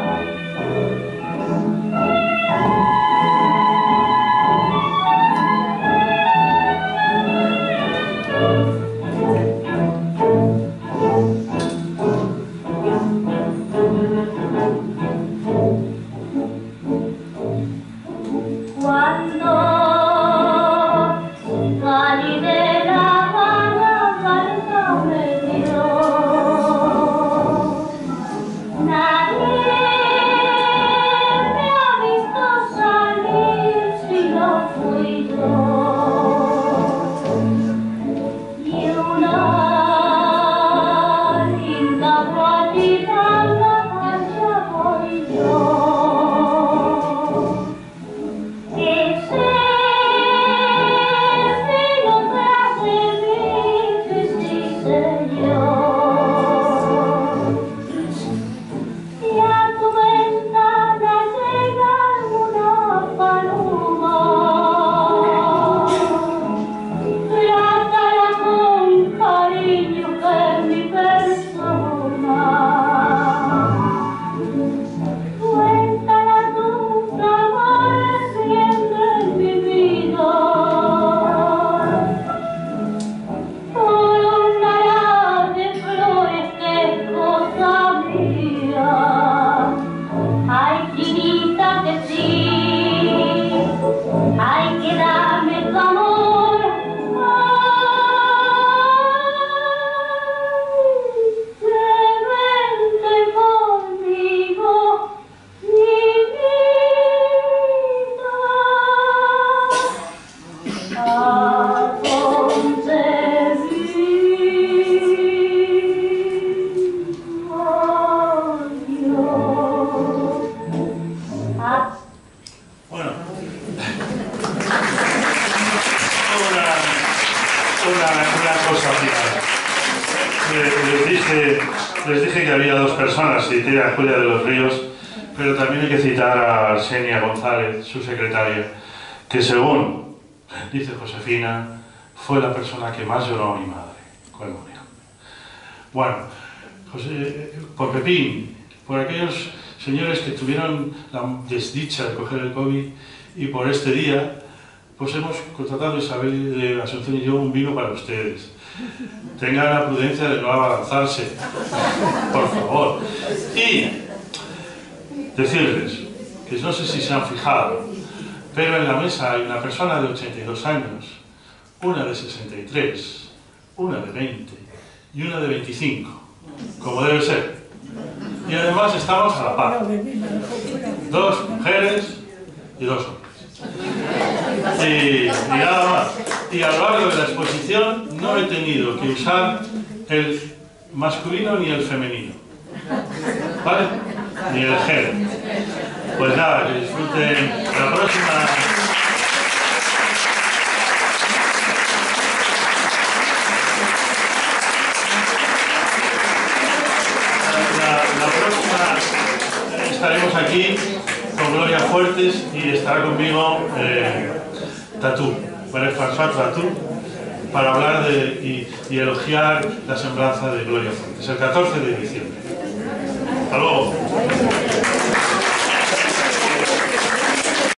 Contratado Isabel de Asunción y yo un vino para ustedes. Tengan la prudencia de no abalanzarse, por favor. Y decirles que no sé si se han fijado, pero en la mesa hay una persona de 82 años, una de 63, una de 20 y una de 25, como debe ser. Y además estamos a la par. Dos mujeres y dos hombres. Y, y nada más. Y a lo largo de la exposición no he tenido que usar el masculino ni el femenino. ¿Vale? Ni el género. Pues nada, que disfruten la próxima. Estaremos aquí Gloria Fuertes y estará conmigo eh, Tatú, María François Tatú, para hablar y, y, elogiar la semblanza de Gloria Fuertes, el 14 de diciembre. Hasta luego.